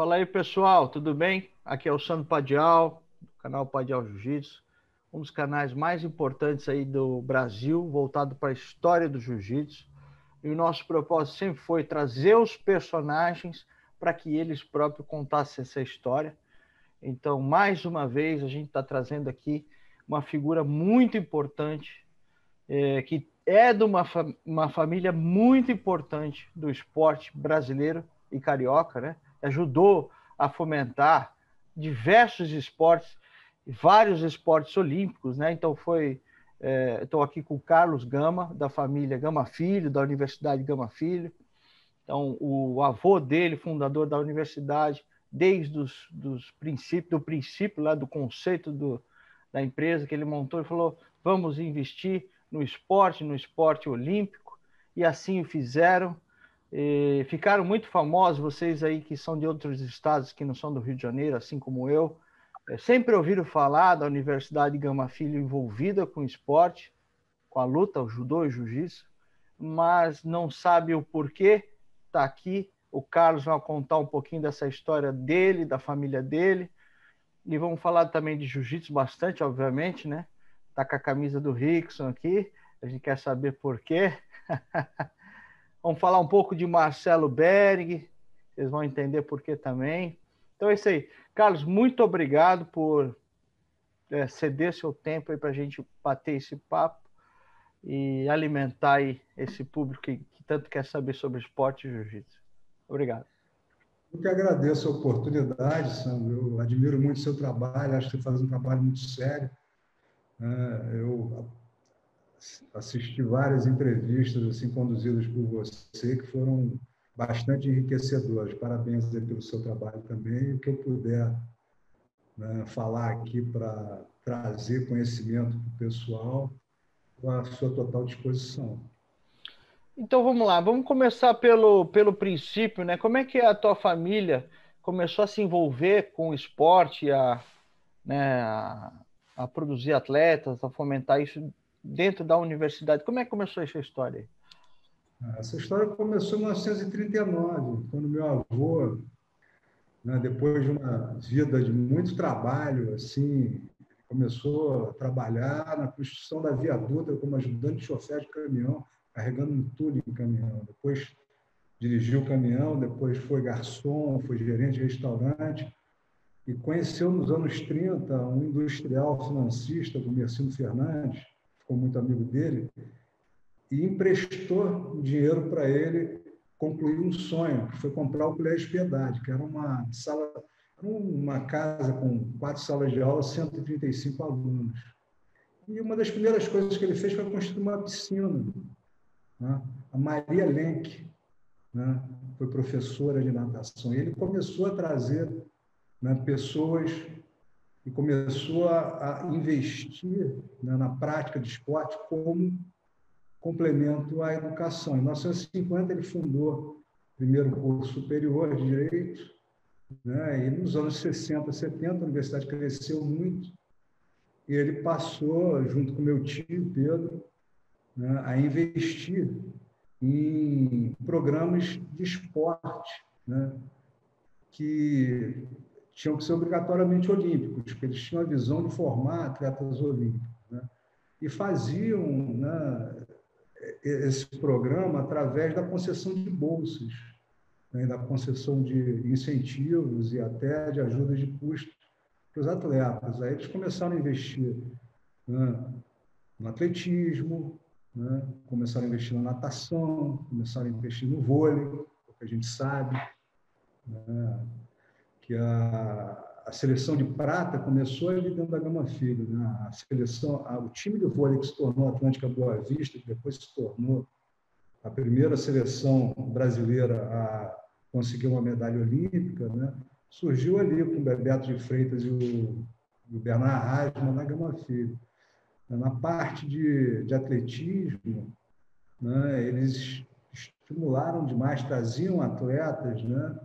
Fala aí, pessoal, tudo bem? Aqui é o Sandro Padial, do canal Padial Jiu-Jitsu, um dos canais mais importantes aí do Brasil, voltado para a história do jiu-jitsu. E o nosso propósito sempre foi trazer os personagens para que eles próprios contassem essa história. Então, mais uma vez, a gente está trazendo aqui uma figura muito importante, é, que é de uma, uma família muito importante do esporte brasileiro e carioca, né? Ajudou a fomentar diversos esportes, vários esportes olímpicos, né? Então foi, é, estou aqui com o Carlos Gama da família Gama Filho, da Universidade Gama Filho. Então o avô dele, fundador da universidade, desde os dos princípios, do princípio lá do conceito do, da empresa que ele montou, e falou: vamos investir no esporte, no esporte olímpico, e assim o fizeram. E ficaram muito famosos, vocês aí que são de outros estados que não são do Rio de Janeiro, assim como eu, é, sempre ouviram falar da Universidade Gama Filho envolvida com esporte, com a luta, o judô e o jiu-jitsu, mas não sabe o porquê está aqui. O Carlos vai contar um pouquinho dessa história dele, da família dele, e vamos falar também de jiu-jitsu bastante, obviamente, né? Tá com a camisa do Rickson aqui, a gente quer saber por quê. vamos falar um pouco de Marcelo Berg, vocês vão entender por quê também. Então é isso aí. Carlos, muito obrigado por é, ceder seu tempo para a gente bater esse papo e alimentar aí esse público que, que tanto quer saber sobre esporte e jiu-jitsu. Obrigado. Eu que agradeço a oportunidade, Sandro. Eu admiro muito o seu trabalho, acho que você faz um trabalho muito sério. É, eu assisti várias entrevistas assim conduzidas por você que foram bastante enriquecedoras. Parabéns pelo seu trabalho também. O que eu puder né, falar aqui para trazer conhecimento para o pessoal, à sua total disposição. Então vamos lá, vamos começar pelo, pelo princípio, né? Como é que a tua família começou a se envolver com o esporte, a, né, a, a produzir atletas, a fomentar isso dentro da universidade? Como é que começou essa história? Essa história começou em 1939, quando meu avô, né, depois de uma vida de muito trabalho, assim, começou a trabalhar na construção da viaduta como ajudante de chofer de caminhão carregando um entulho em caminhão. Depois dirigiu o caminhão, depois foi garçom, foi gerente de restaurante e conheceu nos anos 30 um industrial financista, do Mercino Fernandes, ficou muito amigo dele, e emprestou dinheiro para ele concluir um sonho, que foi comprar o Colégio Piedade, que era uma sala, uma casa com quatro salas de aula, 135 alunos. E uma das primeiras coisas que ele fez foi construir uma piscina né? A Maria Lenk né? foi professora de natação. E ele começou a trazer né, pessoas e começou a, a investir né, na prática de esporte como complemento à educação. Em 1950, ele fundou o primeiro curso superior de Direito, né, e nos anos 60, 70, a universidade cresceu muito, e ele passou, junto com meu tio Pedro, né, a investir em programas de esporte, né, que tinham que ser obrigatoriamente olímpicos, porque eles tinham a visão de formar atletas olímpicos. Né, e faziam né, esse programa através da concessão de bolsas, né, da concessão de incentivos e até de ajudas de custo para os atletas. Aí eles começaram a investir né, no atletismo, né? começaram a investir na natação, começaram a investir no vôlei, porque a gente sabe né? Que a, a seleção de prata começou ali dentro da Gama Filho. Né? A seleção, a, o time de vôlei que se tornou Atlântica Boa Vista, que depois se tornou a primeira seleção brasileira a conseguir uma medalha olímpica, né? surgiu ali com o Bebeto de Freitas e o, o Bernard Rasma na Gama Filho. Na parte de, de atletismo, né, eles estimularam demais, traziam atletas, né?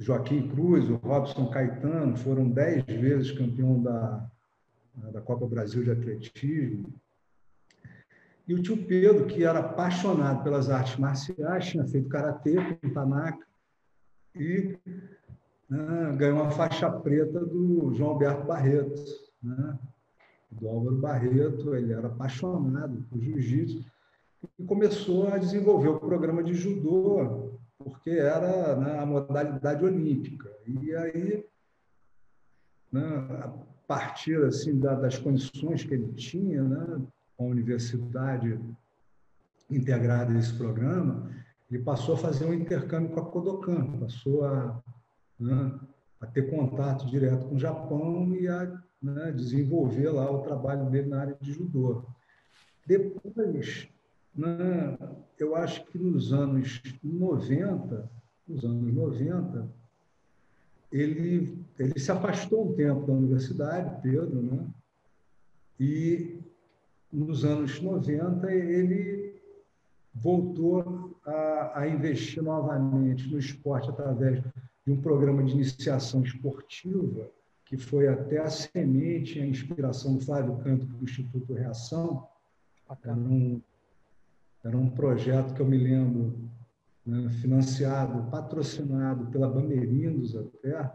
Joaquim Cruz, o Robson Caetano foram dez vezes campeão da, da Copa Brasil de Atletismo. E o tio Pedro, que era apaixonado pelas artes marciais, tinha feito karatê com Tanaka, e né, ganhou uma faixa preta do João Alberto Barreto, né? do Álvaro Barreto, ele era apaixonado por jiu-jitsu e começou a desenvolver o programa de judô, porque era né, a modalidade olímpica. E aí, né, a partir assim, da, das condições que ele tinha, né, a universidade integrada a esse programa, ele passou a fazer um intercâmbio com a Kodokan, passou a, né, a ter contato direto com o Japão e a né, desenvolver lá o trabalho dele na área de judô. Depois, né, eu acho que nos anos 90, nos anos 90, ele, ele se afastou um tempo da universidade, Pedro, né? e nos anos 90 ele voltou a, a investir novamente no esporte através de um programa de iniciação esportiva que foi até a semente, a inspiração do Flávio Canto do Instituto Reação. Era um, era um projeto que eu me lembro, né, financiado, patrocinado pela Bamerindos até,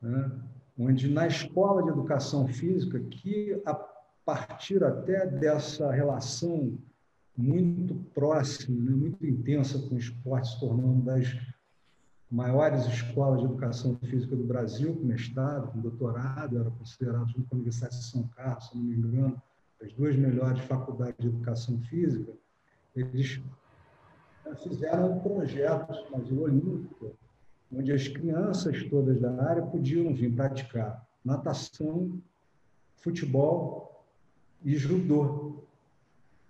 né, onde na escola de educação física, que a partir até dessa relação muito próxima, né, muito intensa com o esporte, se tornando das maiores escolas de educação física do Brasil, com mestrado, com doutorado, era considerado, junto com a Universidade de São Carlos, se não me engano, as duas melhores faculdades de educação física, eles fizeram um projeto na Vila Olímpica, onde as crianças todas da área podiam vir praticar natação, futebol e judô.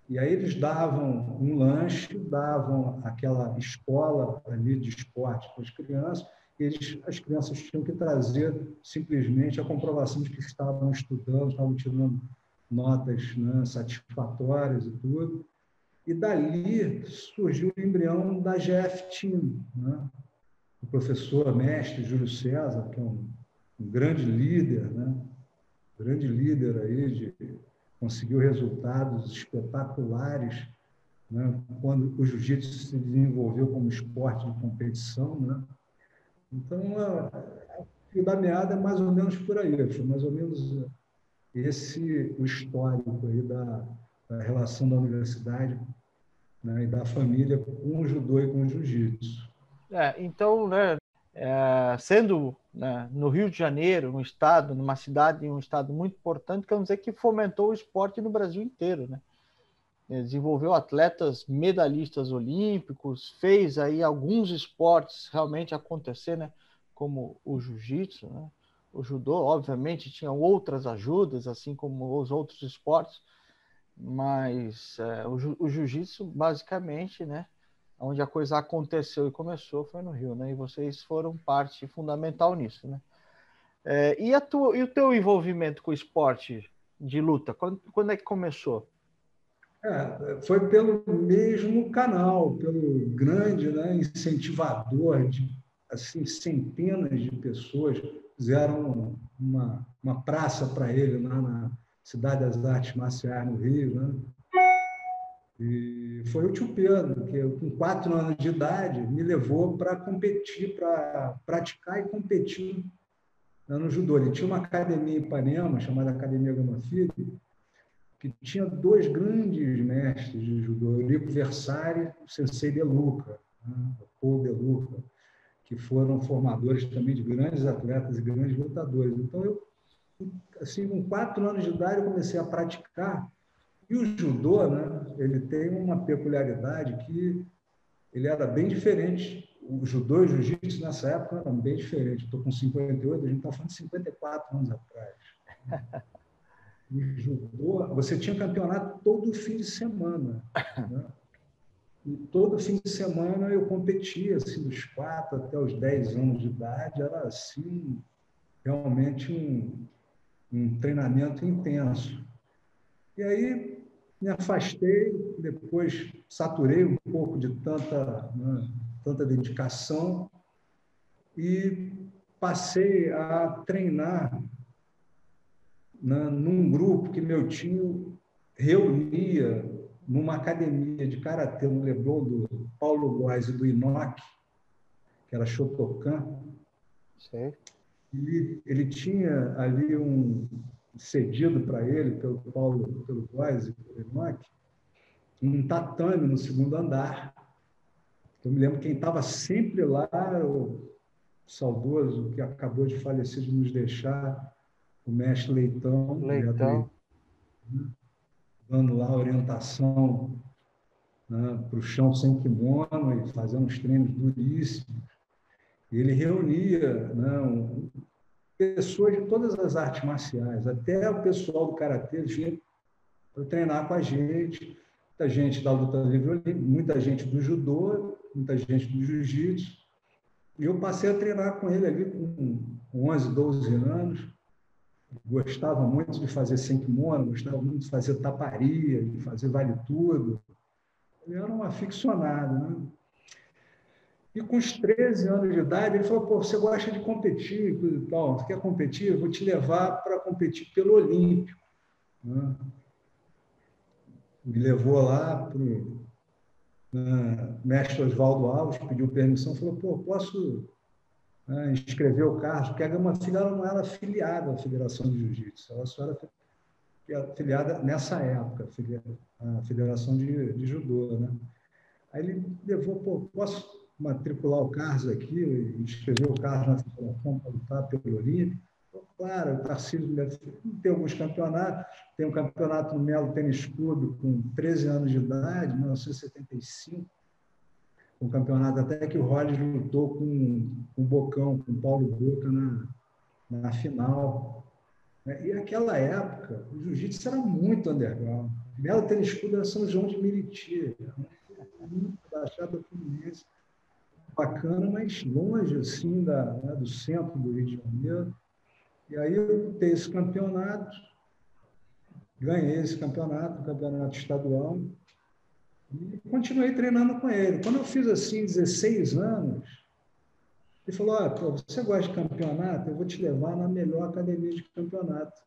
E aí eles davam um lanche, davam aquela escola ali de esporte para as crianças, eles, as crianças tinham que trazer simplesmente a comprovação de que estavam estudando, estavam tirando notas né, satisfatórias e tudo. E dali surgiu o embrião da GF Team. Né? O professor mestre Júlio César, que é um, um grande líder, né? grande líder aí de conseguiu resultados espetaculares né? quando o jiu-jitsu se desenvolveu como esporte de competição. Né? Então, fio da meada é mais ou menos por aí, foi mais ou menos esse o histórico aí da, da relação da universidade né? e da família com o judô e com o jiu-jitsu. É, então, né, é, sendo né, no Rio de Janeiro, um estado, numa cidade, um estado muito importante, quer dizer que fomentou o esporte no Brasil inteiro, né? Desenvolveu atletas medalhistas olímpicos, fez aí alguns esportes realmente acontecer, né? Como o jiu-jitsu, né? O judô, obviamente, tinha outras ajudas, assim como os outros esportes, mas é, o, o jiu-jitsu, basicamente, né? onde a coisa aconteceu e começou foi no Rio, né? E vocês foram parte fundamental nisso, né? É, e, a tua, e o teu envolvimento com o esporte de luta, quando, quando é que começou? É, foi pelo mesmo canal, pelo grande né, incentivador de assim centenas de pessoas fizeram uma, uma praça para ele lá na Cidade das Artes Marciais no Rio, né? E foi o tio Pedro, que com quatro anos de idade me levou para competir, para praticar e competir no judô. Ele tinha uma academia em Ipanema, chamada Academia Gama Filho, que tinha dois grandes mestres de judô, Eurico Versari e o Sensei De Luca, né? o Paul De Luca, que foram formadores também de grandes atletas e grandes lutadores. Então, eu, assim, com quatro anos de idade, eu comecei a praticar e o judô, né, ele tem uma peculiaridade que ele era bem diferente. O judô e o jiu-jitsu nessa época eram bem diferentes. Estou com 58, a gente está falando de 54 anos atrás. O judô, você tinha campeonato todo fim de semana. Né? E todo fim de semana eu competia, assim, dos 4 até os 10 anos de idade. Era, assim, realmente um, um treinamento intenso. E aí me afastei, depois saturei um pouco de tanta, né, tanta dedicação e passei a treinar né, num grupo que meu tio reunia numa academia de karatê no Leblon do Paulo Góes e do Inoc, que era Shotokan. Sim. Ele, ele tinha ali um cedido para ele pelo Paulo, pelo Góes e pelo Enoch, um tatame no segundo andar. Eu me lembro quem estava sempre lá, o saudoso que acabou de falecer de nos deixar, o mestre Leitão. Leitão. Né, dando lá orientação né, para o chão sem kimono e fazendo uns treinos duríssimos. Ele reunia né, um, pessoas de todas as artes marciais, até o pessoal do karatê vinha para treinar com a gente, muita gente da luta livre, muita gente do judô, muita gente do jiu-jitsu. E eu passei a treinar com ele ali com 11, 12 anos. Gostava muito de fazer sem kimono, gostava muito de fazer taparia, de fazer vale tudo. Ele era um aficionado, né? E com os 13 anos de idade, ele falou: Pô, você gosta de competir e tal, você quer competir? Eu vou te levar para competir pelo Olímpico. Né? Me levou lá para o né, mestre Oswaldo Alves, pediu permissão, falou: Pô, posso né, inscrever o Carlos? Porque a Gama Filha não era afiliada à Federação de Jiu-Jitsu, ela só era afiliada nessa época, a Federação de, de Judô. Né? Aí ele levou: Pô, posso matricular o Carlos aqui, inscrever o Carlos na federação para lutar pelo Olímpico. Claro, o Tarcísio tem alguns campeonatos, tem um campeonato no Melo Tênis Clube com 13 anos de idade, 1975, um campeonato até que o Rollins lutou com, com o Bocão, com o Paulo Boca na, na final. E naquela época, o jiu-jitsu era muito underground. Melo Clube era São João de Meriti, muito baixada Fluminense bacana, mas longe assim da, né, do centro do Rio de Janeiro. E aí eu tenho esse campeonato, ganhei esse campeonato, campeonato estadual, e continuei treinando com ele. Quando eu fiz assim 16 anos, ele falou: ah, pô, você gosta de campeonato? Eu vou te levar na melhor academia de campeonato.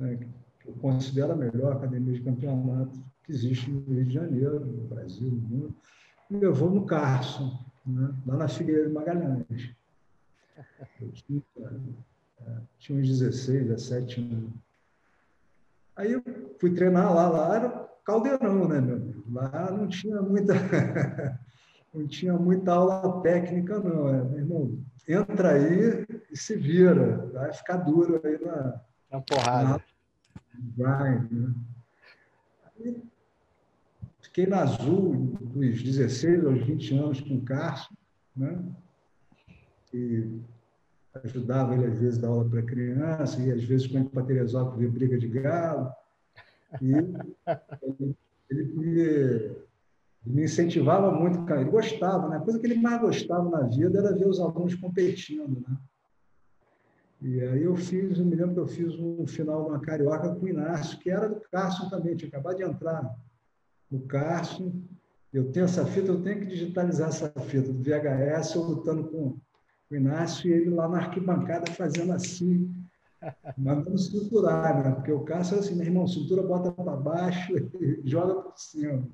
É, eu considero a melhor academia de campeonato que existe no Rio de Janeiro, no Brasil, no mundo me levou no Carson, né? lá na Figueiredo Magalhães. Eu tinha, é, tinha uns 16, 17 anos. Aí eu fui treinar lá, lá era caldeirão, né, meu amigo? Lá não tinha muita, não tinha muita aula técnica, não. É, meu irmão, entra aí e se vira. Vai ficar duro aí na. Na porrada. Na, grind, né? Aí, Fiquei na Azul dos 16 aos 20 anos com o Carson, né? e ajudava ele, às vezes, a dar aula para criança, e às vezes, quando para Teresópolis, ver briga de galo. E ele, ele me, me, incentivava muito, cara. ele gostava, né? a coisa que ele mais gostava na vida era ver os alunos competindo. Né? E aí eu fiz, eu me lembro que eu fiz um final uma carioca com o Inácio, que era do Carson também, tinha acabado de entrar no Carson. Eu tenho essa fita, eu tenho que digitalizar essa fita do VHS, eu lutando com o Inácio e ele lá na arquibancada fazendo assim, mandando cinturar, né? porque o Cássio era assim, meu irmão, cintura bota para baixo e joga por cima.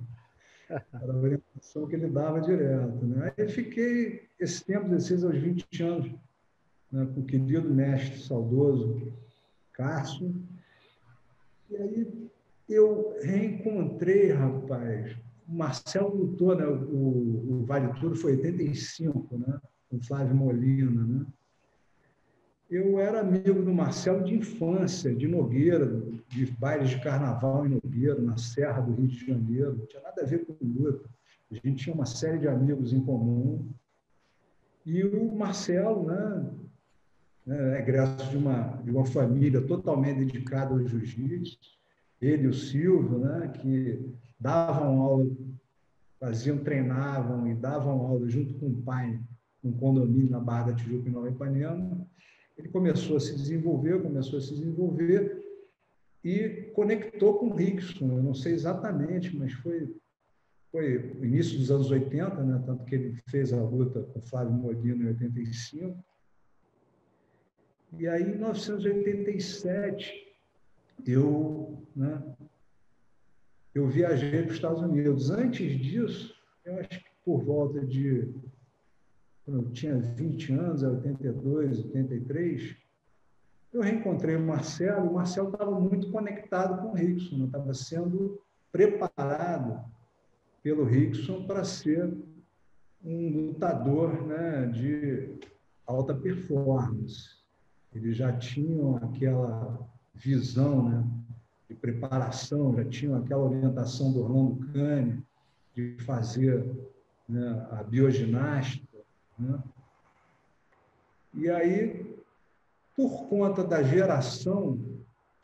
Era a orientação que ele dava direto. Né? Aí fiquei esse tempo, 16 aos 20 anos, né, com o querido mestre saudoso Cássio. E aí eu reencontrei, rapaz, o Marcelo lutou, né? o, o Vale Tudo foi 85, né? com Flávio Molina. Né? Eu era amigo do Marcelo de infância, de Nogueira, de bailes de carnaval em Nogueira, na Serra do Rio de Janeiro. Não tinha nada a ver com luta. A gente tinha uma série de amigos em comum. E o Marcelo, né, é egresso de uma, de uma família totalmente dedicada ao jiu-jitsu, ele e o Silvio, né, que davam aula, faziam, treinavam e davam aula junto com o pai, num condomínio na Barra da Tijuca, em Nova Ipanema. Ele começou a se desenvolver, começou a se desenvolver e conectou com Rickson. Eu não sei exatamente, mas foi foi início dos anos 80, né? tanto que ele fez a luta com Flávio Molina em 85. E aí, em 1987, eu, né, eu viajei para os Estados Unidos. Antes disso, eu acho que por volta de quando eu tinha 20 anos, 82, 83, eu reencontrei o Marcelo, o Marcelo estava muito conectado com o Rickson, estava sendo preparado pelo Rickson para ser um lutador né, de alta performance. Eles já tinham aquela visão né, de preparação, já tinham aquela orientação do Orlando Cane de fazer né, a bioginástica. Né? E aí, por conta da geração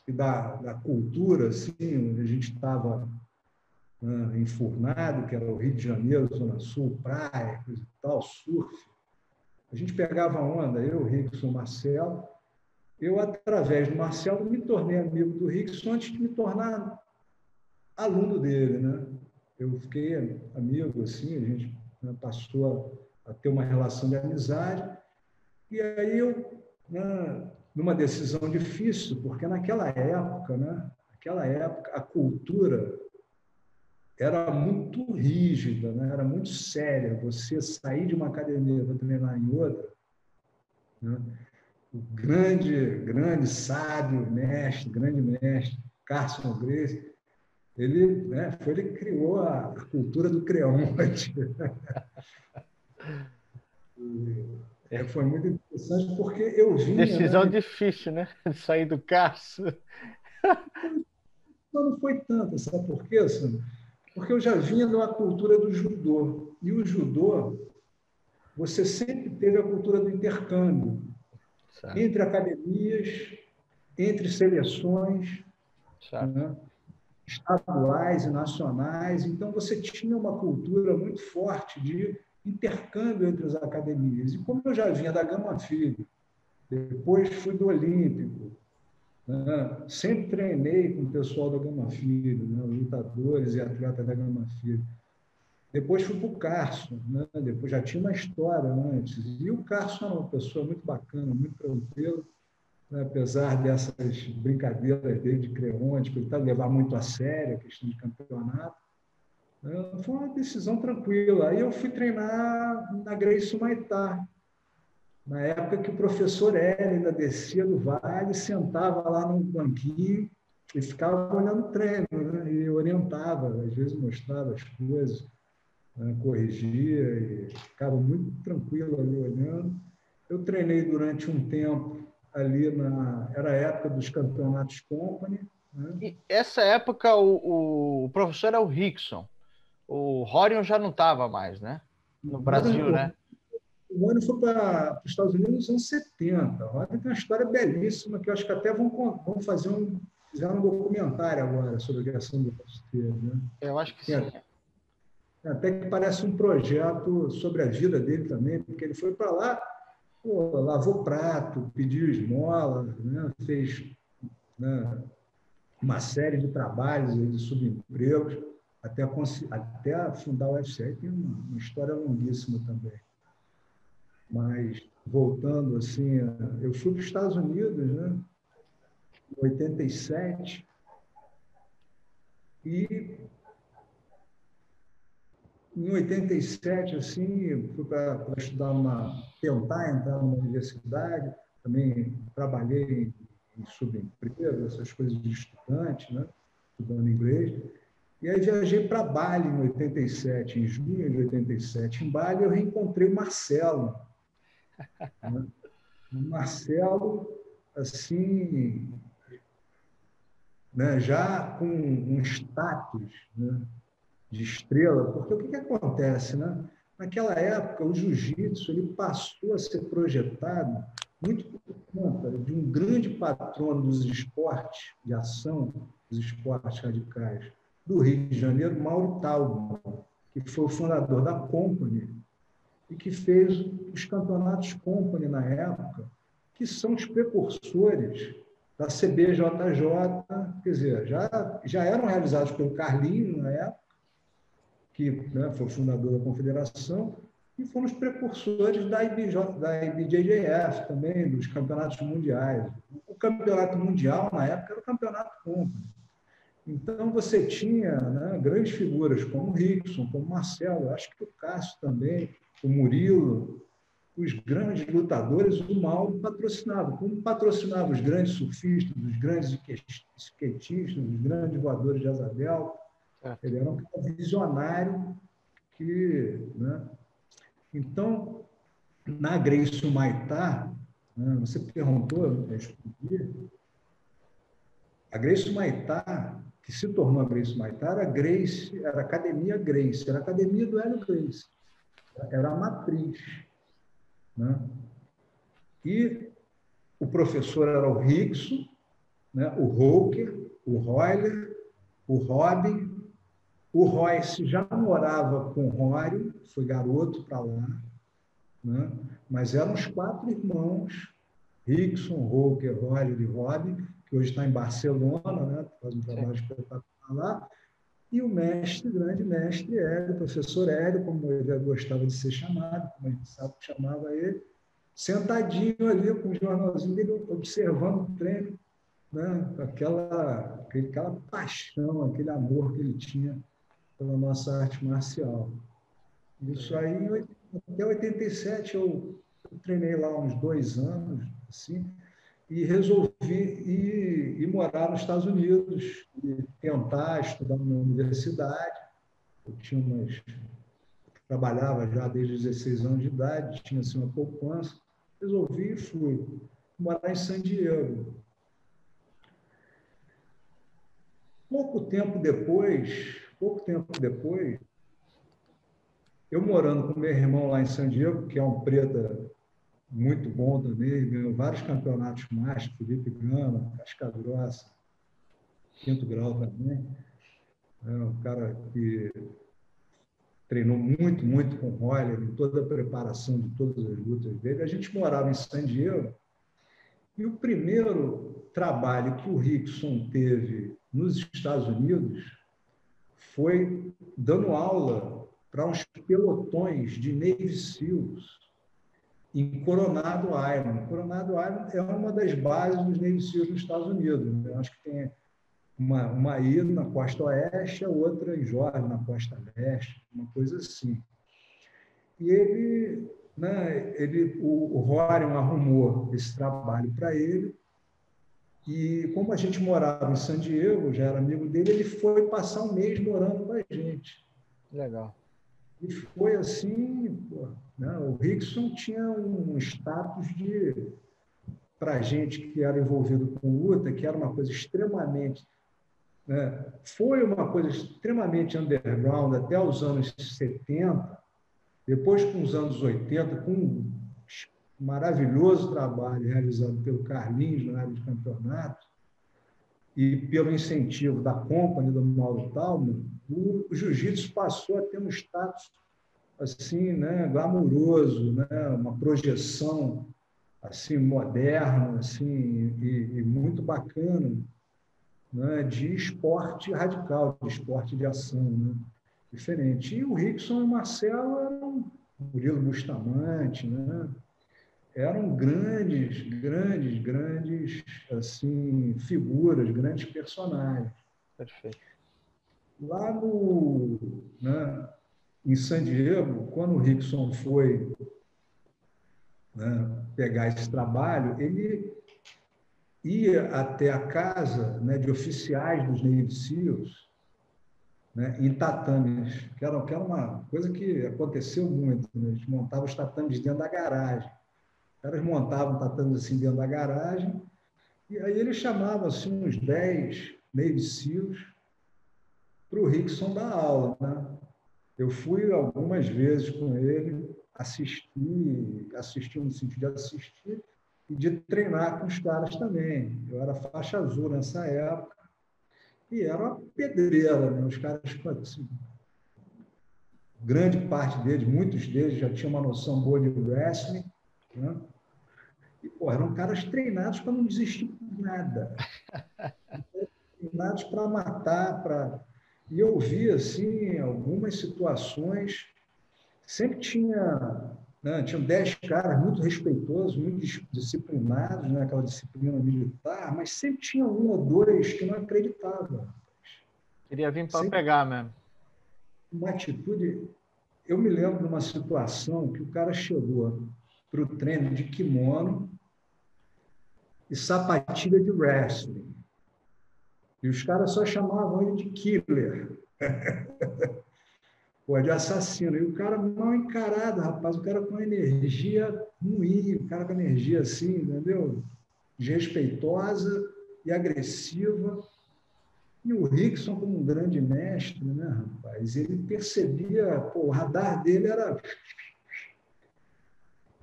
e da, da cultura, assim, onde a gente estava né, enfurnado, que era o Rio de Janeiro, Zona Sul, praia, coisa e tal, surf, a gente pegava onda, eu, Rickson, Marcelo, eu, através do Marcelo, me tornei amigo do Rickson antes de me tornar aluno dele, né? Eu fiquei amigo, assim, a gente né, passou a, ter uma relação de amizade. E aí eu, né, numa decisão difícil, porque naquela época, né, naquela época, a cultura era muito rígida, né? era muito séria. Você sair de uma academia para treinar em outra, né? o grande, grande sábio, mestre, grande mestre, Carson Grace, ele, né, foi ele que criou a, a cultura do creonte. é, foi muito interessante porque eu vi. Decisão né, difícil, né? De sair do Carson. Não, foi tanto, sabe por quê, Sandro? Porque eu já vinha de uma cultura do judô. E o judô, você sempre teve a cultura do intercâmbio entre academias, entre seleções né, estaduais e nacionais. Então, você tinha uma cultura muito forte de intercâmbio entre as academias. E como eu já vinha da Gama Filho, depois fui do Olímpico, né, sempre treinei com o pessoal da Gama Filho, né, lutadores e atletas da Gama Filho. Depois fui para o Carson, né? depois já tinha uma história antes. E o Carson era uma pessoa muito bacana, muito tranquilo, né? apesar dessas brincadeiras dele de creonte, que ele estava levar muito a sério a questão de campeonato. Foi uma decisão tranquila. Aí eu fui treinar na Grace Maitá, na época que o professor Hélio ainda descia do vale, sentava lá num banquinho e ficava olhando o treino, né? e orientava, às vezes mostrava as coisas né, corrigia e ficava muito tranquilo ali olhando. Eu treinei durante um tempo ali na. Era a época dos campeonatos Company. Né? Essa época o, o professor é o Rickson. O Rorion já não estava mais, né? No Brasil, né? O Rorion foi para os Estados Unidos nos anos 70. O Rorion tem uma história belíssima que eu acho que até vão, vão fazer um. Fizeram um documentário agora sobre a criação do Pasteur, né? Eu acho que sim. Até que parece um projeto sobre a vida dele também, porque ele foi para lá, pô, lavou prato, pediu esmola, né? fez né? uma série de trabalhos de subempregos, até, até fundar o UFC. Tem uma, história longuíssima também. Mas, voltando assim, eu fui para os Estados Unidos, né? em 87, e em 87, assim, fui para estudar uma tentar entrar numa universidade, também trabalhei em subemprego, essas coisas de estudante, né? estudando inglês. E aí viajei para Bali em 87, em junho de 87. Em Bali eu reencontrei Marcelo. Né? Marcelo, assim, né? já com um status, né? de estrela, porque o que, que acontece, né? Naquela época, o jiu-jitsu ele passou a ser projetado muito por conta de um grande patrono dos esportes de ação, dos esportes radicais do Rio de Janeiro, Mauro Talbot, que foi o fundador da Company e que fez os campeonatos Company na época, que são os precursores da CBJJ, quer dizer, já, já eram realizados pelo Carlinho na época, que né, foi fundador da confederação, e foram os precursores da, IBJ, da IBJJF também, dos campeonatos mundiais. O campeonato mundial, na época, era o campeonato company. Então, você tinha né, grandes figuras como o Rickson, como o Marcelo, acho que o Cássio também, o Murilo, os grandes lutadores, o Mauro patrocinava, como patrocinava os grandes surfistas, os grandes skatistas, os grandes voadores de Azabel. Ele era um visionário que. Né? Então, na Grace Humaitá, né, você perguntou, eu respondi, a Grace Humaitá, que se tornou a Grace Humaitá, era, Grace, era a Academia Grace, era a Academia do Hélio Grace, era a matriz. Né? E o professor era o Rickson, né? o Roker, o Royler, o Robin, o Royce já morava com o Rório, foi garoto para lá, né? mas eram os quatro irmãos, Rickson, Roker, Royler e Robin, que hoje está em Barcelona, né? faz um trabalho espetacular lá, e o mestre, grande mestre Hélio, o professor Hélio, como ele gostava de ser chamado, como a gente sabe que chamava ele, sentadinho ali com o jornalzinho dele, observando o treino, né? aquela, aquela paixão, aquele amor que ele tinha pela nossa arte marcial. Isso aí, até 87, eu, eu treinei lá uns dois anos, assim, e resolvi ir, ir, morar nos Estados Unidos e tentar estudar na universidade. Eu tinha umas, trabalhava já desde 16 anos de idade, tinha assim, uma poupança. Resolvi e fui morar em San Diego. Pouco tempo depois, pouco tempo depois, eu morando com meu irmão lá em San Diego, que é um preta muito bom também, ganhou vários campeonatos mais, Felipe Gama, Casca Grossa, quinto grau também. É um cara que treinou muito, muito com o em toda a preparação de todas as lutas dele. A gente morava em San Diego e o primeiro trabalho que o Rickson teve nos Estados Unidos foi dando aula para uns pelotões de Navy SEALs em Coronado Island. Coronado Island é uma das bases dos Navy SEALs nos Estados Unidos. Né? Eu acho que tem uma, uma ilha na costa oeste, a outra em Jordan, na costa leste, uma coisa assim. E ele, né, ele o, o arrumou esse trabalho para ele, e como a gente morava em San Diego, já era amigo dele, ele foi passar um mês morando com a gente. Legal. E foi assim, pô, né? o Rickson tinha um status de, para gente que era envolvido com luta, que era uma coisa extremamente, né? foi uma coisa extremamente underground até os anos 70, depois com os anos 80, com um maravilhoso trabalho realizado pelo Carlinhos na área de campeonato e pelo incentivo da Company do Mauro Talman, o, jiu-jitsu passou a ter um status assim, né, glamouroso, né, uma projeção assim moderna, assim e, e muito bacana, né, de esporte radical, de esporte de ação, né, diferente. E o Rickson e o Marcelo eram Murilo Bustamante, né, eram grandes, grandes, grandes assim figuras, grandes personagens. Perfeito. Lá no, né, em San Diego, quando o Rickson foi né, pegar esse trabalho, ele ia até a casa né, de oficiais dos Navy SEALs, né, em tatames, que era, que era uma coisa que aconteceu muito. Né? A gente montava os tatames dentro da garagem. Os caras montavam tatames assim dentro da garagem, e aí ele chamava assim, uns 10 Navy SEALs para o Rickson dar aula. Né? Eu fui algumas vezes com ele, assistir, assistir no sentido de assistir e de treinar com os caras também. Eu era faixa azul nessa época e era uma pedreira, né? Os caras, assim, grande parte deles, muitos deles já tinham uma noção boa de wrestling, né? E, pô, eram caras treinados para não desistir de nada. treinados para matar, para e eu vi, assim, algumas situações, sempre tinha, né, tinham dez caras muito respeitosos, muito disciplinados, né, aquela disciplina militar, mas sempre tinha um ou dois que não acreditavam. Queria vir para pegar mesmo. Uma atitude... Eu me lembro de uma situação que o cara chegou para o treino de kimono e sapatilha de wrestling. E os caras só chamavam ele de killer. Pô, de assassino. E o cara mal encarado, rapaz, o cara com energia ruim, o cara com energia assim, entendeu? Desrespeitosa e agressiva. E o Rickson, como um grande mestre, né, rapaz, ele percebia, pô, o radar dele era.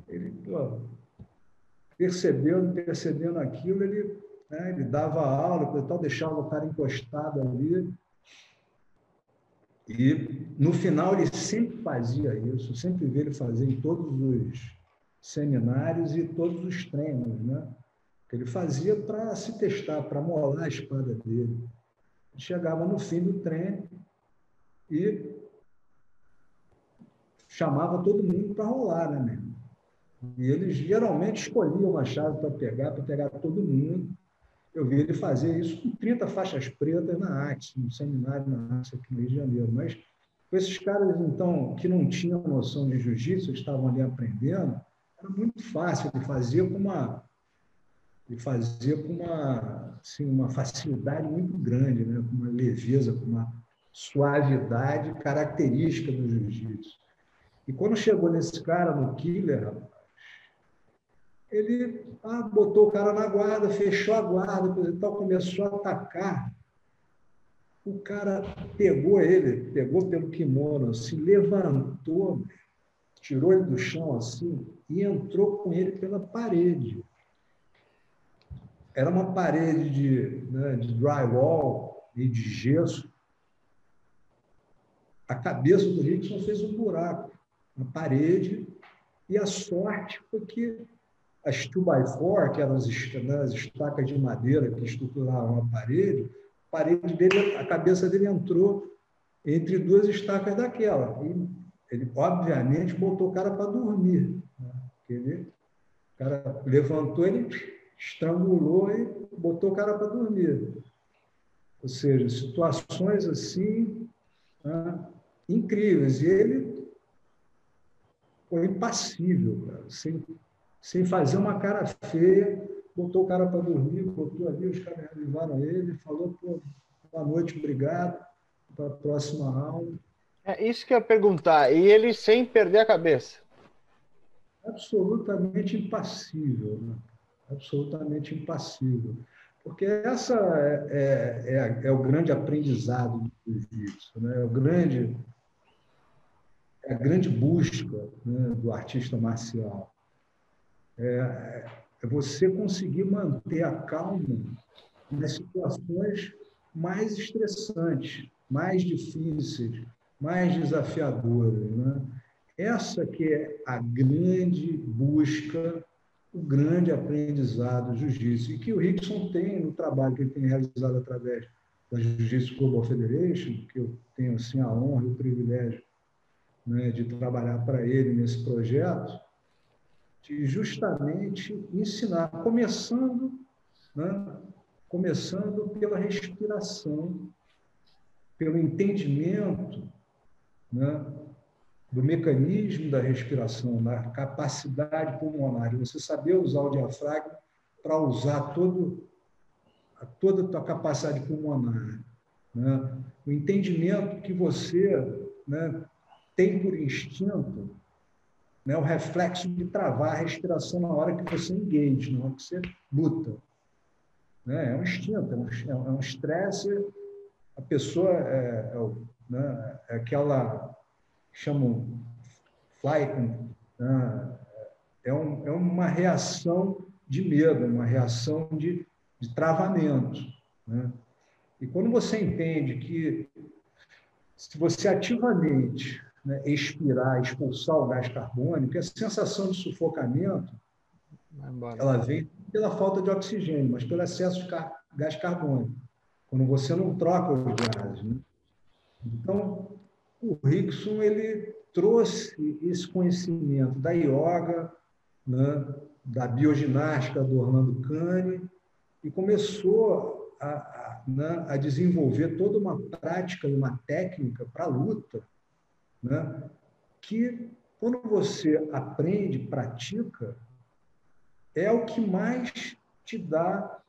Ele, pô, percebendo, percebendo aquilo, ele, né, ele dava aula, tal, deixava o cara encostado ali. E no final ele sempre fazia isso, sempre vi ele fazer em todos os seminários e todos os treinos, né? Ele fazia para se testar, para molar a espada dele. Chegava no fim do treino e chamava todo mundo para rolar, né, mesmo? E eles geralmente escolhiam uma chave para pegar, para pegar todo mundo. Eu vi ele fazer isso com 30 faixas pretas na AXE, no seminário na AXE aqui no Rio de Janeiro. Mas esses caras, então, que não tinham noção de jiu-jitsu, estavam ali aprendendo, era muito fácil. Ele fazia com uma, ele fazia com uma, assim, uma facilidade muito grande, né? com uma leveza, com uma suavidade característica do jiu-jitsu. E quando chegou nesse cara, no killer, ele ah, botou o cara na guarda, fechou a guarda, tal, começou a atacar. O cara pegou ele, pegou pelo kimono, se levantou, tirou ele do chão assim e entrou com ele pela parede. Era uma parede de, né, de drywall e de gesso. A cabeça do Rickson fez um buraco na parede e a sorte foi que as 2x4, que eram as, as estacas de madeira que estruturavam a parede, a parede dele, a cabeça dele entrou entre duas estacas daquela. E ele, obviamente, botou o cara para dormir. Né? Ele, o cara levantou, ele estrangulou e botou o cara para dormir. Ou seja, situações assim né, incríveis. E ele foi impassível, cara, sem sem fazer uma cara feia, botou o cara para dormir, botou ali, os caras levaram ele, falou, pô, boa noite, obrigado, para a próxima aula. É isso que eu ia perguntar, e ele sem perder a cabeça? Absolutamente impassível, né? absolutamente impassível. Porque essa é, é, é, é o grande aprendizado do jiu-jitsu, né? é o grande, é a grande busca né, do artista marcial é, é você conseguir manter a calma nas situações mais estressantes, mais difíceis, mais desafiadoras. Né? Essa que é a grande busca, o grande aprendizado do jiu-jitsu, e que o Rickson tem no trabalho que ele tem realizado através da Jiu-Jitsu Global Federation, que eu tenho assim, a honra e o privilégio né, de trabalhar para ele nesse projeto, de justamente ensinar, começando, né, começando pela respiração, pelo entendimento né, do mecanismo da respiração, da capacidade pulmonar, você saber usar o diafragma para usar todo, toda a tua capacidade pulmonar. Né? O entendimento que você né, tem por instinto né, o reflexo de travar a respiração na hora que você engage, na hora que você luta. Né? É um instinto, é um é estresse. A pessoa é, é, né, é aquela chamam flight, né? é, um, é uma reação de medo, uma reação de, de travamento. Né? E quando você entende que se você ativamente né, expirar, expulsar o gás carbônico, a sensação de sufocamento ela vem pela falta de oxigênio, mas pelo excesso de car gás carbônico, quando você não troca os gases. Né? Então, o Rickson ele trouxe esse conhecimento da yoga, né, da bioginástica do Orlando Cane, e começou a, a, né, a desenvolver toda uma prática e uma técnica para a luta né, que quando você aprende, pratica, é o que mais te dá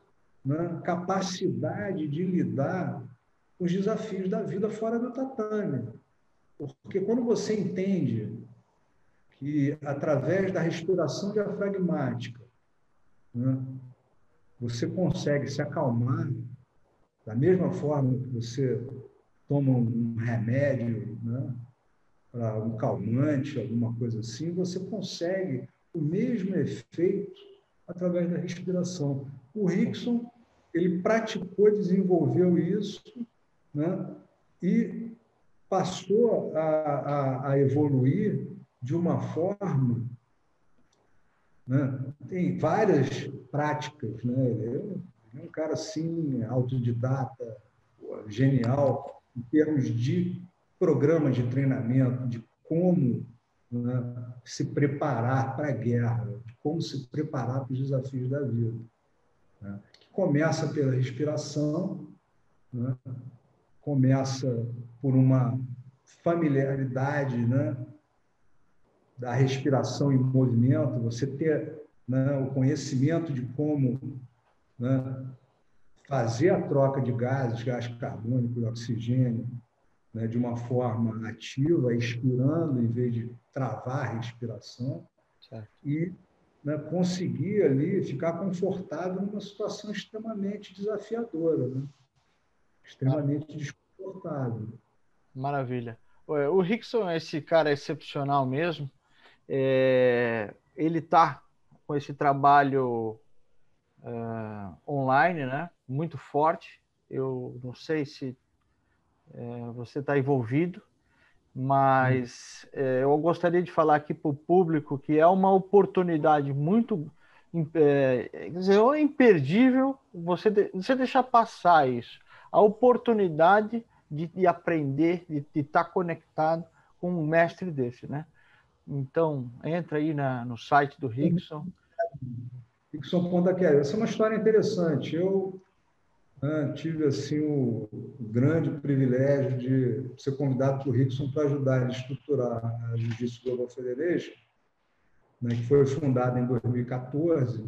né, capacidade de lidar com os desafios da vida fora do tatame. Porque quando você entende que, através da respiração diafragmática, né, você consegue se acalmar, da mesma forma que você toma um remédio, né, para um calmante, alguma coisa assim, você consegue o mesmo efeito através da respiração. O Rickson ele praticou, desenvolveu isso, né? e passou a, a, a evoluir de uma forma. Né? Tem várias práticas, né? Ele é um cara assim, autodidata, genial, em termos de programa de treinamento, de como né, se preparar para a guerra, de como se preparar para os desafios da vida. Né? Que começa pela respiração, né? começa por uma familiaridade né, da respiração e movimento, você ter né, o conhecimento de como né, fazer a troca de gases, gás carbônico e oxigênio, né, de uma forma ativa, expirando em vez de travar a respiração, certo. e né, conseguir ali ficar confortável numa situação extremamente desafiadora, né? extremamente desconfortável. Maravilha. O Rickson é esse cara excepcional mesmo. É, ele está com esse trabalho uh, online, né? Muito forte. Eu não sei se é, você está envolvido, mas é, eu gostaria de falar aqui para o público que é uma oportunidade muito é, dizer, é imperdível você, de, você deixar passar isso. A oportunidade de, de aprender, de, estar tá conectado com um mestre desse, né? Então, entra aí na, no site do Rickson. Rickson Essa é uma história interessante. Eu né, tive assim o, grande privilégio de ser convidado por Rickson para ajudar a estruturar a Jiu-Jitsu Global Federation, né, que foi fundada em 2014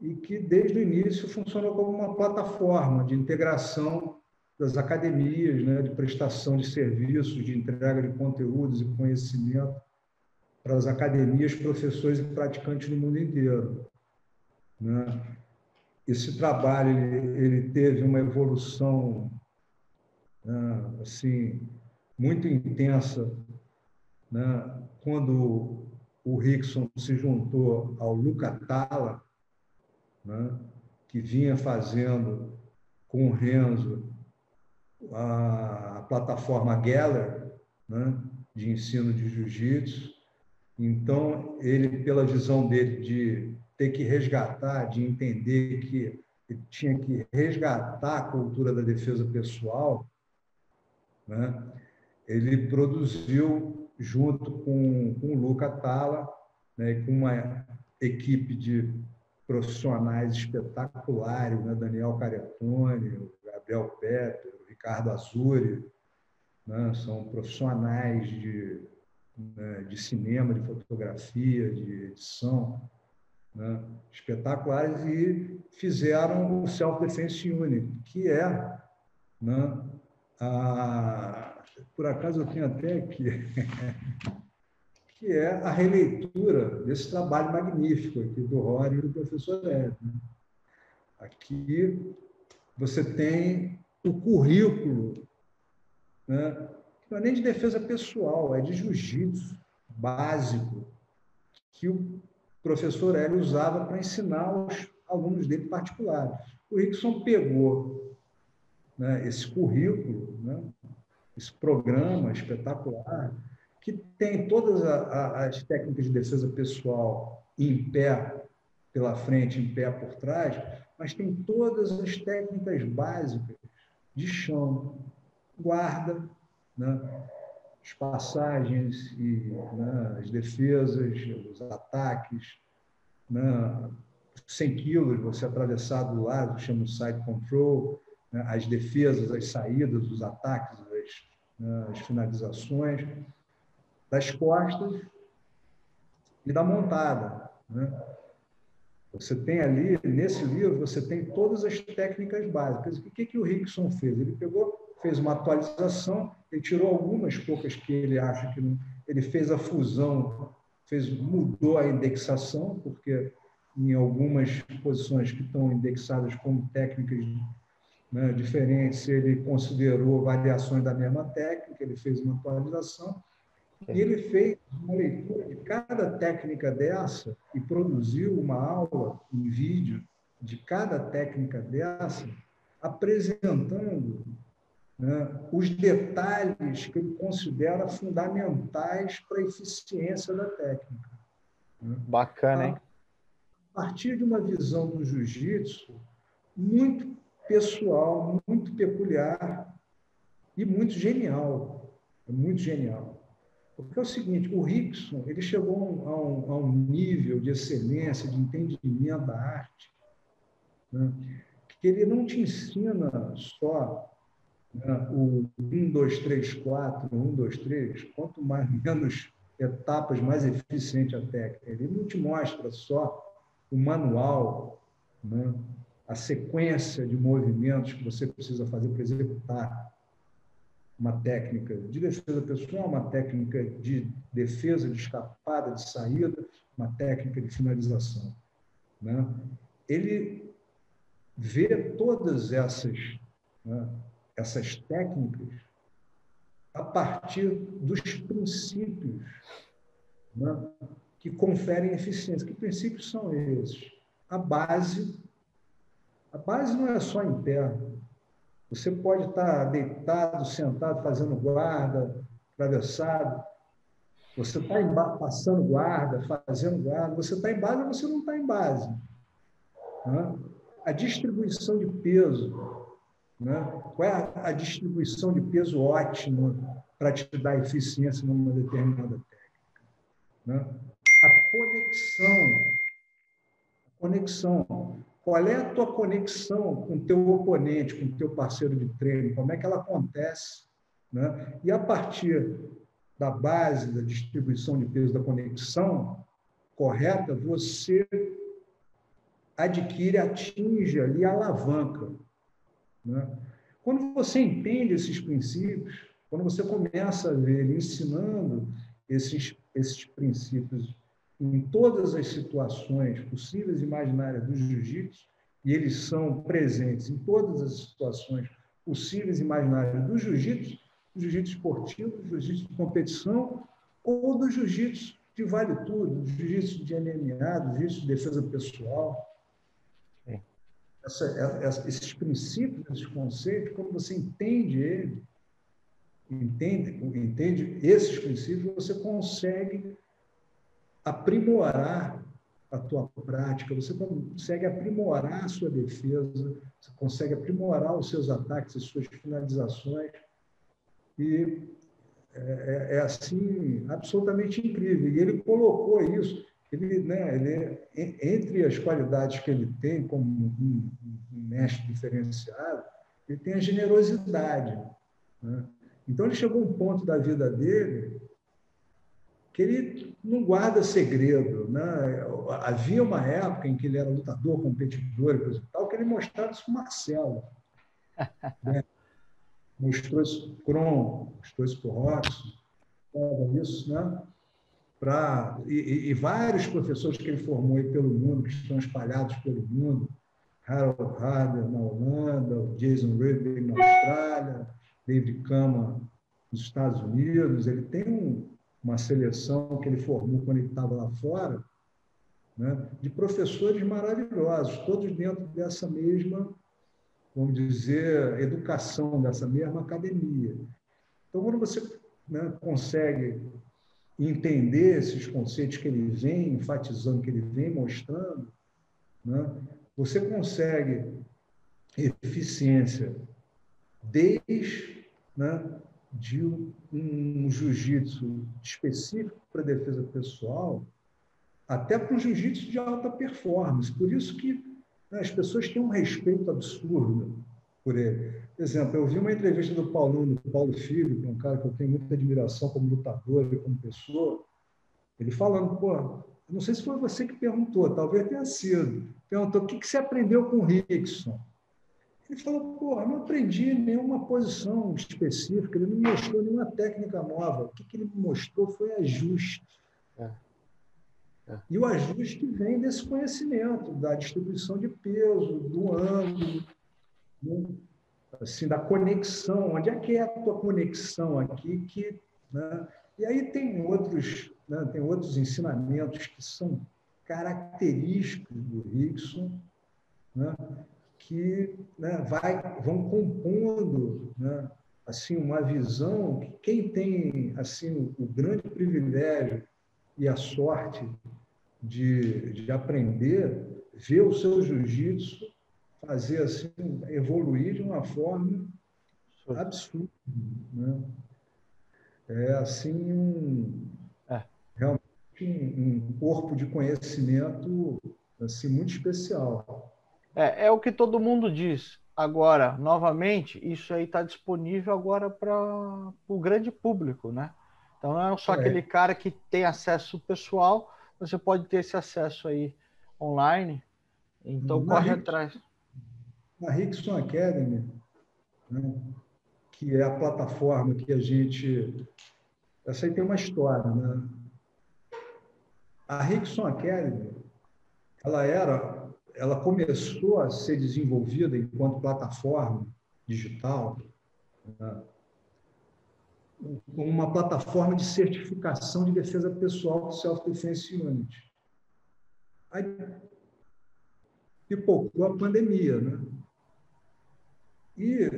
e que desde o início funcionou como uma plataforma de integração das academias, né, de prestação de serviços, de entrega de conteúdos e conhecimento para as academias, professores e praticantes no mundo inteiro. Né? Esse trabalho ele, teve uma evolução né, assim muito intensa né, quando o Rickson se juntou ao Luca Tala, né, que vinha fazendo com o Renzo a plataforma Geller né, de ensino de jiu-jitsu. Então, ele, pela visão dele de ter que resgatar, de entender que tinha que resgatar a cultura da defesa pessoal, né? ele produziu, junto com, com o Luca Tala, né, com uma equipe de profissionais espetaculares, né? Daniel Caretoni, Gabriel Pepe, Ricardo Azuri, né? são profissionais de, né, de cinema, de fotografia, de edição, né, espetaculares e fizeram o Self-Defense Unit, que é, né, a, por acaso eu tenho até aqui, que é a releitura desse trabalho magnífico aqui do Rory e do professor Ed. Né? Aqui você tem o currículo, né? não é nem de defesa pessoal, é de jiu-jitsu básico, que o professor Hélio usava para ensinar os alunos dele particulares. O Rickson pegou né, esse currículo, né, esse programa espetacular, que tem todas as técnicas de defesa pessoal em pé pela frente, em pé por trás, mas tem todas as técnicas básicas de chão, guarda, né, as passagens e né, as defesas, os ataques, né, 100 quilos, você atravessar do lado, chama o side control, né, as defesas, as saídas, os ataques, as, né, as finalizações. das costas e da montada. Né? Você tem ali, nesse livro, você tem todas as técnicas básicas. O que, que o Rickson fez? Ele pegou, fez uma atualização, ele tirou algumas poucas que ele acha que não. Ele fez a fusão, fez, mudou a indexação, porque em algumas posições que estão indexadas como técnicas né, diferentes, ele considerou variações da mesma técnica, ele fez uma atualização, e ele fez uma leitura de cada técnica dessa e produziu uma aula em vídeo de cada técnica dessa, apresentando né, os detalhes que ele considera fundamentais para a eficiência da técnica. Né. Bacana, hein? A partir de uma visão do jiu-jitsu muito pessoal, muito peculiar e muito genial. É muito genial. Porque é o seguinte, o Rickson ele chegou a um, a um nível de excelência, de entendimento da arte, né? que ele não te ensina só o 1, 2, 3, 4, 1, 2, 3, quanto mais menos etapas, mais eficiente a técnica. Ele não te mostra só o manual, né, a sequência de movimentos que você precisa fazer para executar uma técnica de defesa pessoal, uma técnica de defesa, de escapada, de saída, uma técnica de finalização. Né? Ele vê todas essas, né, essas técnicas a partir dos princípios né, que conferem eficiência. Que princípios são esses? A base, a base não é só interna, você pode estar deitado, sentado, fazendo guarda, atravessado. Você está passando guarda, fazendo guarda. Você está em base ou você não está em base. Né? A distribuição de peso. Né? Qual é a distribuição de peso ótima para te dar eficiência numa determinada técnica? Né? A conexão. A conexão. Qual é a tua conexão com o teu oponente, com o teu parceiro de treino? Como é que ela acontece? Né? E a partir da base da distribuição de peso da conexão correta, você adquire, atinge ali a alavanca. Né? Quando você entende esses princípios, quando você começa a ver ele ensinando esses, esses princípios em todas as situações possíveis e imaginárias do jiu-jitsu, e eles são presentes em todas as situações possíveis e imaginárias do jiu-jitsu, do jiu-jitsu esportivo, do jiu-jitsu de competição ou do jiu-jitsu de vale tudo, do jiu-jitsu de MMA, do jiu-jitsu de defesa pessoal. Essa, essa, esses princípios, esses conceitos, quando você entende ele, entende, entende esses princípios, você consegue aprimorar a tua prática, você consegue aprimorar a sua defesa, você consegue aprimorar os seus ataques, as suas finalizações. E é, é, é assim, absolutamente incrível. E ele colocou isso, ele, né, ele, entre as qualidades que ele tem como um, um mestre diferenciado, ele tem a generosidade. Né? Então, ele chegou a um ponto da vida dele que ele não guarda segredo. Né? Havia uma época em que ele era lutador, competidor e tal, que ele mostrava isso para o Marcelo. Né? Mostrou isso para o Kron, mostrou isso para o Robson, isso, né? Pra, e, e, vários professores que ele formou pelo mundo, que estão espalhados pelo mundo, Harold Harder na Holanda, Jason Rubin na Austrália, David Kama nos Estados Unidos, ele tem um, uma seleção que ele formou quando ele estava lá fora, né, de professores maravilhosos, todos dentro dessa mesma, vamos dizer, educação, dessa mesma academia. Então, quando você né, consegue entender esses conceitos que ele vem enfatizando, que ele vem mostrando, né, você consegue eficiência desde né, de um, jiu-jitsu específico para defesa pessoal, até para um jiu-jitsu de alta performance. Por isso que né, as pessoas têm um respeito absurdo por ele. Por exemplo, eu vi uma entrevista do Paulão, do Paulo Filho, que é um cara que eu tenho muita admiração como lutador e como pessoa, ele falando, pô, não sei se foi você que perguntou, talvez tenha sido, perguntou o que, que você aprendeu com o Rickson. Ele falou, pô, eu não aprendi nenhuma posição específica, ele não me mostrou nenhuma técnica nova. O que, que ele me mostrou foi ajuste. É. É. E o ajuste vem desse conhecimento, da distribuição de peso, do ângulo, né? Assim, da conexão. Onde é que é a tua conexão aqui? Que, né? E aí tem outros, né? tem outros ensinamentos que são característicos do Rickson, né? que né, vai, vão compondo né, assim uma visão que quem tem assim o grande privilégio e a sorte de, de aprender, ver o seu jiu-jitsu fazer assim, evoluir de uma forma absurda. Né? É assim um, é. realmente um, um corpo de conhecimento assim muito especial. É, é o que todo mundo diz. Agora, novamente, isso aí está disponível agora para o grande público, né? Então não é só é. aquele cara que tem acesso pessoal, você pode ter esse acesso aí online. Então na corre atrás. Na Rickson Academy, né, que é a plataforma que a gente. Essa aí tem uma história, né? A Rickson Academy, ela era ela começou a ser desenvolvida enquanto plataforma digital, né? uma plataforma de certificação de defesa pessoal do Self-Defense Unit. Aí pipocou a pandemia, né? E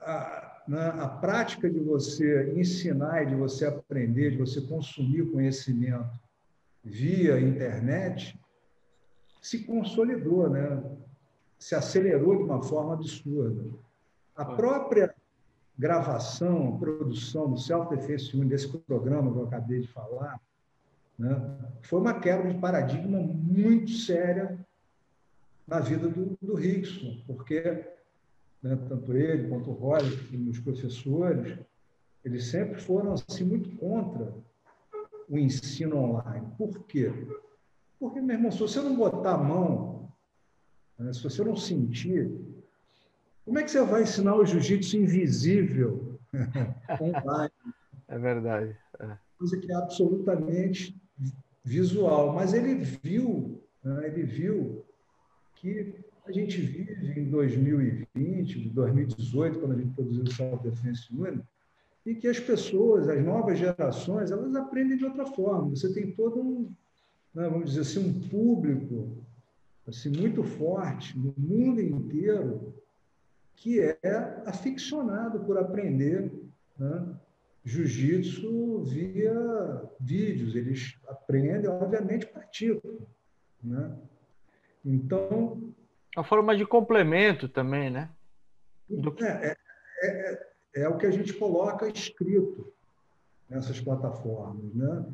a, na, a prática de você ensinar e de você aprender, de você consumir conhecimento via internet, se consolidou, né? se acelerou de uma forma absurda. A própria gravação, produção do Self-Defense desse programa que eu acabei de falar, né, foi uma quebra de paradigma muito séria na vida do, do Rickson, porque né, tanto ele quanto o Roger, os professores, eles sempre foram assim, muito contra o ensino online. Por quê? Porque, meu irmão, se você não botar a mão, né, se você não sentir, como é que você vai ensinar o jiu-jitsu invisível online? É verdade. É. Coisa que é absolutamente visual. Mas ele viu, né, ele viu que a gente vive em 2020, 2018, quando a gente produziu o Self Defense Unit, e que as pessoas, as novas gerações, elas aprendem de outra forma. Você tem todo um, né, vamos dizer assim, um público assim, muito forte no mundo inteiro que é aficionado por aprender né, jiu-jitsu via vídeos. Eles aprendem, obviamente, praticam. Né? Então. A forma de complemento também, né? Do... É, é, é, é, o que a gente coloca escrito nessas plataformas. Né?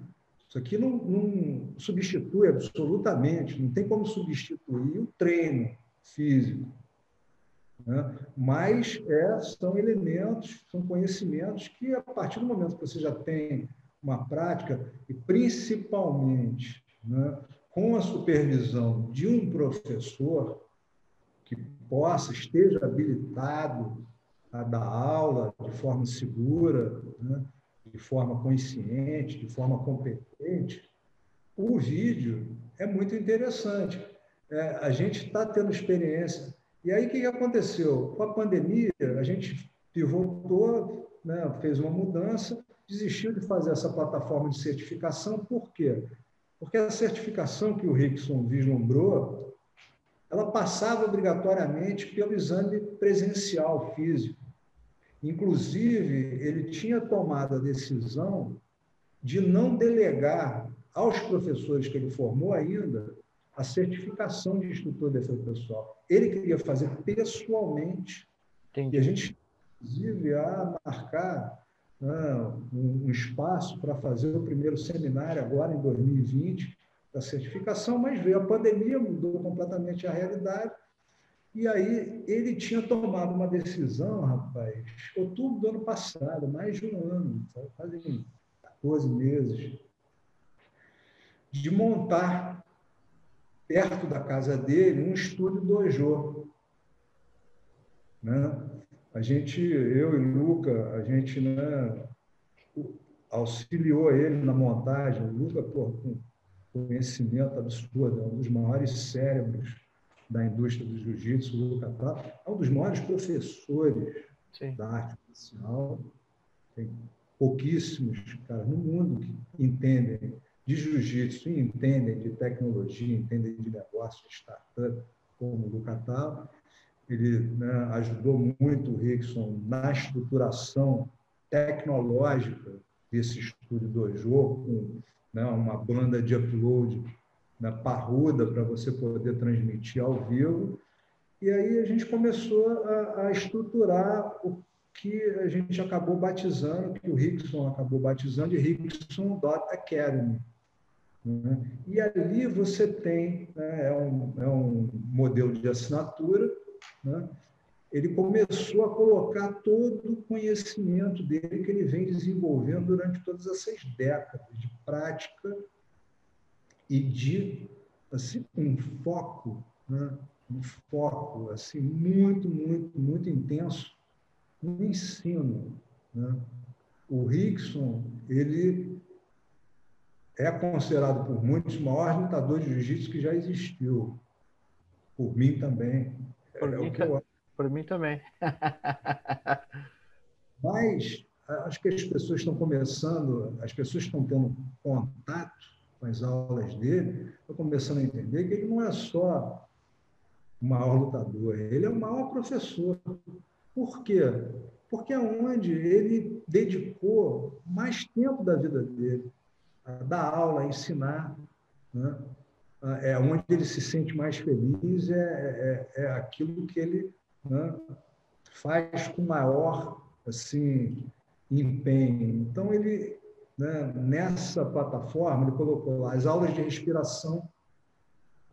Isso aqui não, não substitui absolutamente, não tem como substituir o treino físico. Né? Mas é, são elementos, são conhecimentos que, a partir do momento que você já tem uma prática, e principalmente né, com a supervisão de um professor possa, esteja habilitado a dar aula de forma segura, né, de forma consciente, de forma competente, o vídeo é muito interessante. É, a gente está tendo experiência. E aí, o que aconteceu? Com a pandemia, a gente pivotou, né, fez uma mudança, desistiu de fazer essa plataforma de certificação. Por quê? Porque a certificação que o Rickson vislumbrou, ela passava obrigatoriamente pelo exame presencial físico. Inclusive, ele tinha tomado a decisão de não delegar aos professores que ele formou ainda a certificação de instrutor de defesa pessoal. Ele queria fazer pessoalmente. Entendi. E a gente, inclusive, a marcar um, um espaço para fazer o primeiro seminário agora em 2020 da certificação, mas veio a pandemia, mudou completamente a realidade E aí ele tinha tomado uma decisão, rapaz, outubro do ano passado, mais de um ano, quase 14 meses, de montar perto da casa dele um estúdio dojo. Né? A gente, eu e Luca, a gente né, auxiliou ele na montagem. O Luca, pô, com conhecimento absurdo, é um dos maiores cérebros da indústria do jiu-jitsu, o Luca tá, é um dos maiores professores Sim. da arte marcial. Tem pouquíssimos caras no mundo que entendem de jiu-jitsu, entendem de tecnologia, entendem de negócio, de startup, como o Luca tá. Ele né, ajudou muito o Rickson na estruturação tecnológica desse estúdio dojo, com né, uma banda de upload né, parruda para você poder transmitir ao vivo. E aí a gente começou a, a, estruturar o que a gente acabou batizando, que o Rickson acabou batizando de Rickson Academy. Né? E ali você tem, né, é, um, é um modelo de assinatura, né? Ele começou a colocar todo o conhecimento dele que ele vem desenvolvendo durante todas essas décadas de prática e de assim, um foco, né? um foco assim muito, muito, muito intenso no ensino. Né? O Rickson, ele é considerado por muitos o maior lutador de jiu-jitsu que já existiu. Por mim também. Por, é mim, eu... por mim também. Mas acho que as pessoas estão começando, as pessoas estão tendo contato com as aulas dele, estão começando a entender que ele não é só o maior lutador, ele é o maior professor. Por quê? Porque é onde ele dedicou mais tempo da vida dele a dar aula, a ensinar. Né? É onde ele se sente mais feliz, é, é, é aquilo que ele né, faz com maior assim, empenho. Então, ele, né, nessa plataforma, ele colocou lá as aulas de respiração.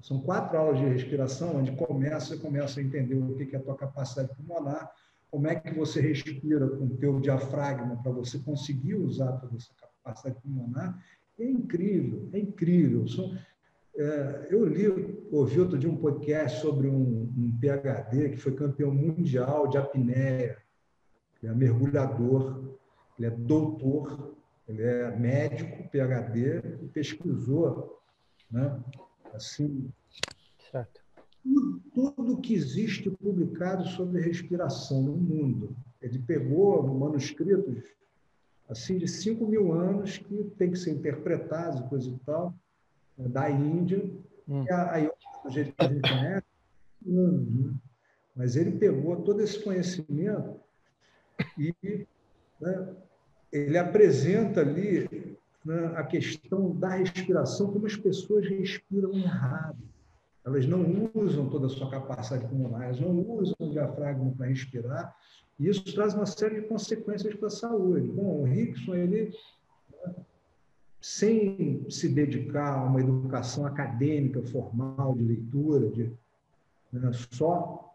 São quatro aulas de respiração, onde começa, começa a entender o que é a tua capacidade pulmonar, como é que você respira com o teu diafragma para você conseguir usar toda essa capacidade pulmonar. É incrível, é incrível. É, eu li, ouvi outro dia um podcast sobre um, um PhD que foi campeão mundial de apneia. Ele é mergulhador, ele é doutor ele é médico, PhD, e pesquisou, né? assim, certo. Tudo, tudo que existe publicado sobre respiração no mundo. Ele pegou manuscritos assim de 5 mil anos que tem que ser interpretados e coisa e tal, da Índia, hum. e aí do jeito que a gente conhece, né? mas ele pegou todo esse conhecimento e né, ele apresenta ali né, a questão da respiração, como as pessoas respiram errado. Elas não usam toda a sua capacidade pulmonar, elas não usam o diafragma para respirar, e isso traz uma série de consequências para a saúde. Bom, o Rickson, ele, sem se dedicar a uma educação acadêmica, formal, de leitura, de né, só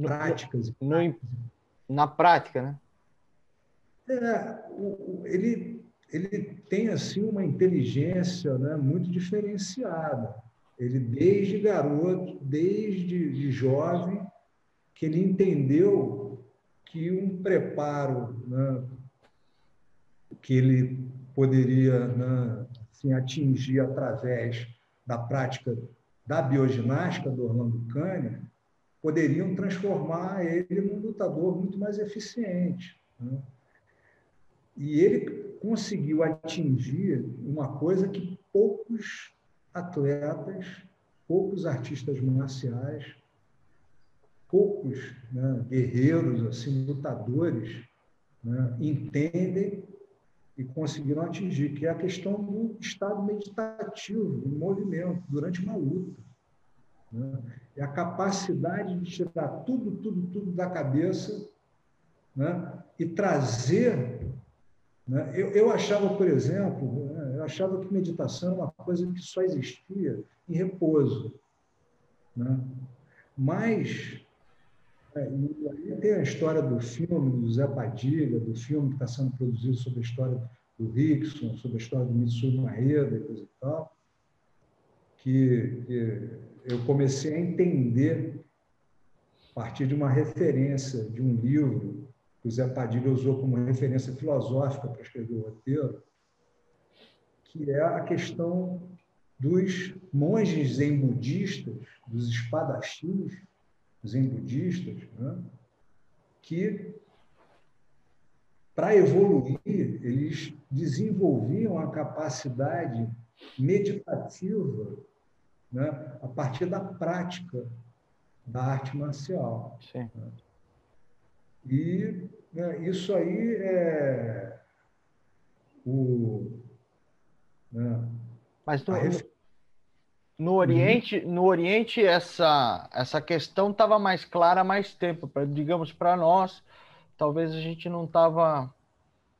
práticas. No, no, na prática, né? É, ele, ele tem assim uma inteligência né, muito diferenciada. Ele, desde garoto, desde de jovem, que ele entendeu que um preparo né, que ele poderia né, assim, atingir através da prática da bioginástica do Orlando Cânia poderiam transformar ele num lutador muito mais eficiente. Né? E ele conseguiu atingir uma coisa que poucos atletas, poucos artistas marciais, poucos né, guerreiros, assim, lutadores, né, entendem e conseguiram atingir, que é a questão do estado meditativo, do movimento, durante uma luta. Né? É a capacidade de tirar tudo, tudo, tudo da cabeça né? e trazer né? Eu, eu achava, por exemplo, né, eu achava que meditação era uma coisa que só existia em repouso. Né? Mas é, e aí tem a história do filme do Zé Padilha, do filme que está sendo produzido sobre a história do Rickson, sobre a história do Mitsuru Maeda e coisa e tal, que, que eu comecei a entender a partir de uma referência de um livro que o Zé Padilha usou como referência filosófica para escrever o roteiro, que é a questão dos monges zen budistas, dos espadachins zen budistas, né? que para evoluir eles desenvolviam a capacidade meditativa né? a partir da prática da arte marcial. Sim. Né? E né, isso aí é o. Né, Mas ref... no Oriente, uhum. no Oriente essa, essa questão estava mais clara há mais tempo. Pra, digamos, para nós, talvez a gente não estava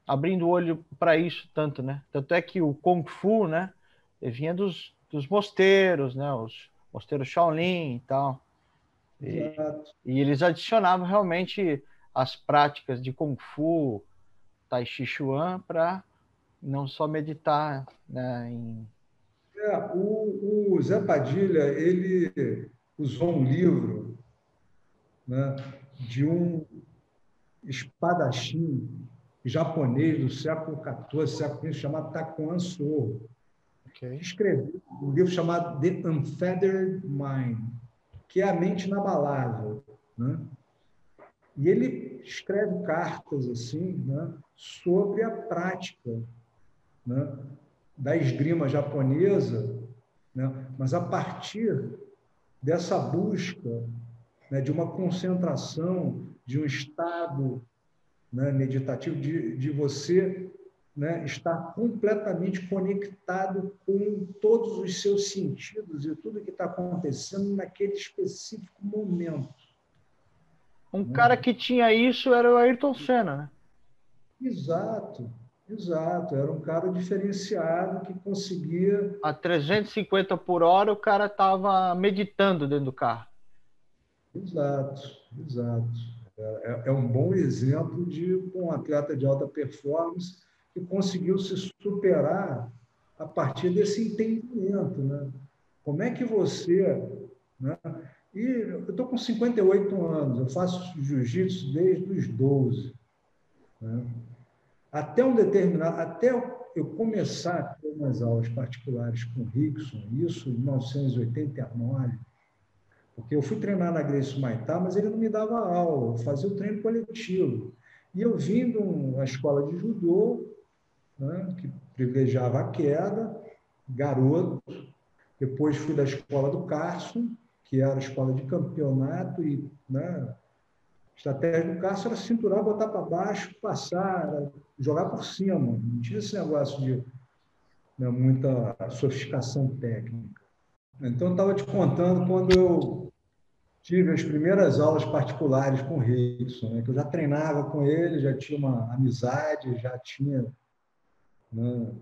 abrindo o olho para isso tanto, né? Tanto é que o Kung Fu, né? vinha dos, dos mosteiros, né? Os mosteiros Shaolin e tal. E, e, eles adicionavam realmente as práticas de Kung Fu, Tai Chi Chuan, para não só meditar né, em... É, o, o Zé Padilha, ele usou um livro né, de um espadachim japonês do século XIV, século XV, chamado Takuan Sorro. Okay. Escreveu um livro chamado The Unfeathered Mind, que é a mente inabalável. Né? E ele escreve cartas assim, né, sobre a prática né, da esgrima japonesa, né, mas a partir dessa busca né, de uma concentração, de um estado né, meditativo, de, de você né, estar completamente conectado com todos os seus sentidos e tudo que está acontecendo naquele específico momento. Um cara que tinha isso era o Ayrton Senna, né? Exato, exato. Era um cara diferenciado que conseguia. A 350 por hora, o cara estava meditando dentro do carro. Exato, exato. É, é, um bom exemplo de um atleta de alta performance que conseguiu se superar a partir desse entendimento. Né? Como é que você. Né? E eu estou com 58 anos, eu faço jiu-jitsu desde os 12. Né? Até um determinado. Até eu começar a ter umas aulas particulares com Rickson, isso em 1989, porque eu fui treinar na Grace Maitá, mas ele não me dava aula, eu fazia o treino coletivo. E eu vim de uma escola de judô, né, que privilegiava a queda, garoto. Depois fui da escola do Carson, que era a escola de campeonato, e né, a estratégia do Carson era cinturar, botar para baixo, passar, jogar por cima. Não tinha esse negócio de né, muita sofisticação técnica. Então, eu estava te contando quando eu tive as primeiras aulas particulares com o Rickson, né, que eu já treinava com ele, já tinha uma amizade, já tinha né,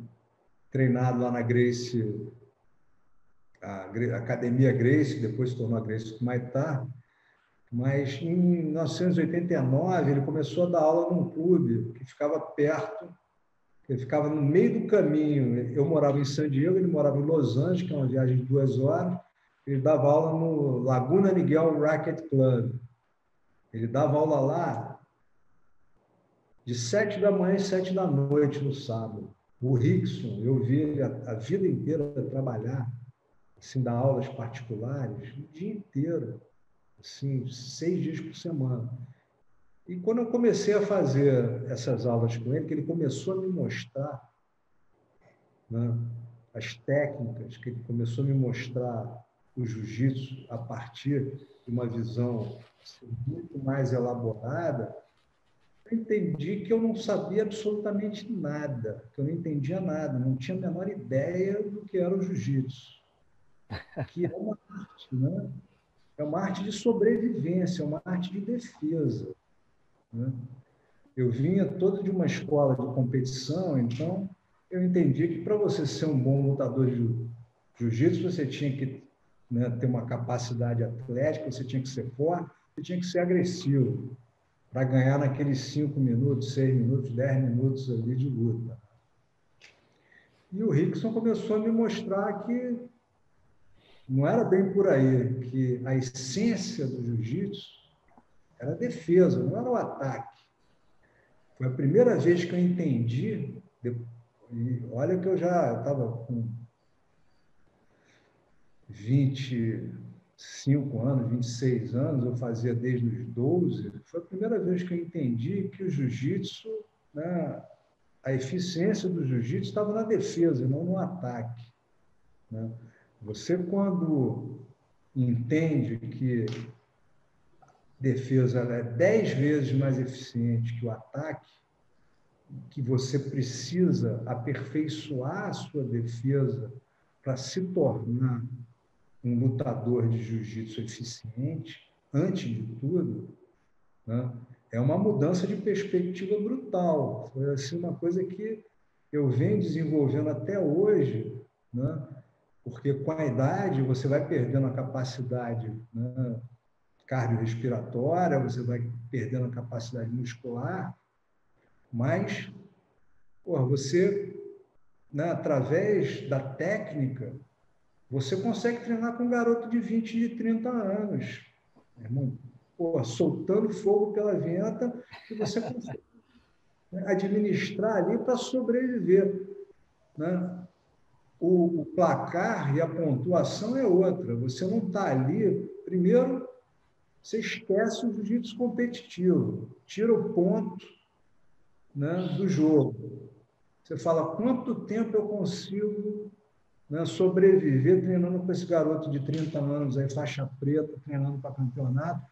treinado lá na Grace, a Academia Grace, que depois se tornou a Grace Maitá, mas em 1989 ele começou a dar aula num clube que ficava perto, que ficava no meio do caminho. Eu morava em San Diego, ele morava em Los Angeles, que é uma viagem de duas horas. Ele dava aula no Laguna Niguel Racket Club. Ele dava aula lá de sete da manhã e sete da noite no sábado. O Rickson, eu vi ele a, vida inteira trabalhar, assim, dar aulas particulares, o dia inteiro, assim, seis dias por semana. E quando eu comecei a fazer essas aulas com ele, que ele começou a me mostrar né, as técnicas, que ele começou a me mostrar o jiu-jitsu a partir de uma visão assim, muito mais elaborada, entendi que eu não sabia absolutamente nada, que eu não entendia nada, não tinha a menor ideia do que era o jiu-jitsu, que é uma arte, né? É uma arte de sobrevivência, é uma arte de defesa. Né? Eu vinha toda de uma escola de competição, então eu entendi que para você ser um bom lutador de jiu-jitsu, você tinha que né, ter uma capacidade atlética, você tinha que ser forte, você tinha que ser agressivo para ganhar naqueles cinco minutos, seis minutos, dez minutos ali de luta. E o Rickson começou a me mostrar que não era bem por aí, que a essência do jiu-jitsu era a defesa, não era o ataque. Foi a primeira vez que eu entendi, e olha que eu já estava com 25 anos, 26 anos, eu fazia desde os 12, foi a primeira vez que eu entendi que o jiu-jitsu, né, a eficiência do jiu-jitsu estava na defesa, não no ataque. Né? Você, quando entende que defesa é dez vezes mais eficiente que o ataque, que você precisa aperfeiçoar a sua defesa para se tornar um lutador de jiu-jitsu eficiente, antes de tudo, né? é uma mudança de perspectiva brutal. Foi assim uma coisa que eu venho desenvolvendo até hoje, né? Porque com a idade você vai perdendo a capacidade né? cardiorrespiratória, você vai perdendo a capacidade muscular, mas porra, você, né, através da técnica, você consegue treinar com um garoto de 20, de 30 anos, irmão, porra, soltando fogo pela venta, e você consegue né, administrar ali para sobreviver. Né? O, o, placar e a pontuação é outra. Você não está ali, primeiro, você esquece o jiu-jitsu competitivo, tira o ponto né, do jogo. Você fala quanto tempo eu consigo né, sobreviver treinando com esse garoto de 30 anos, aí, faixa preta, treinando para campeonato,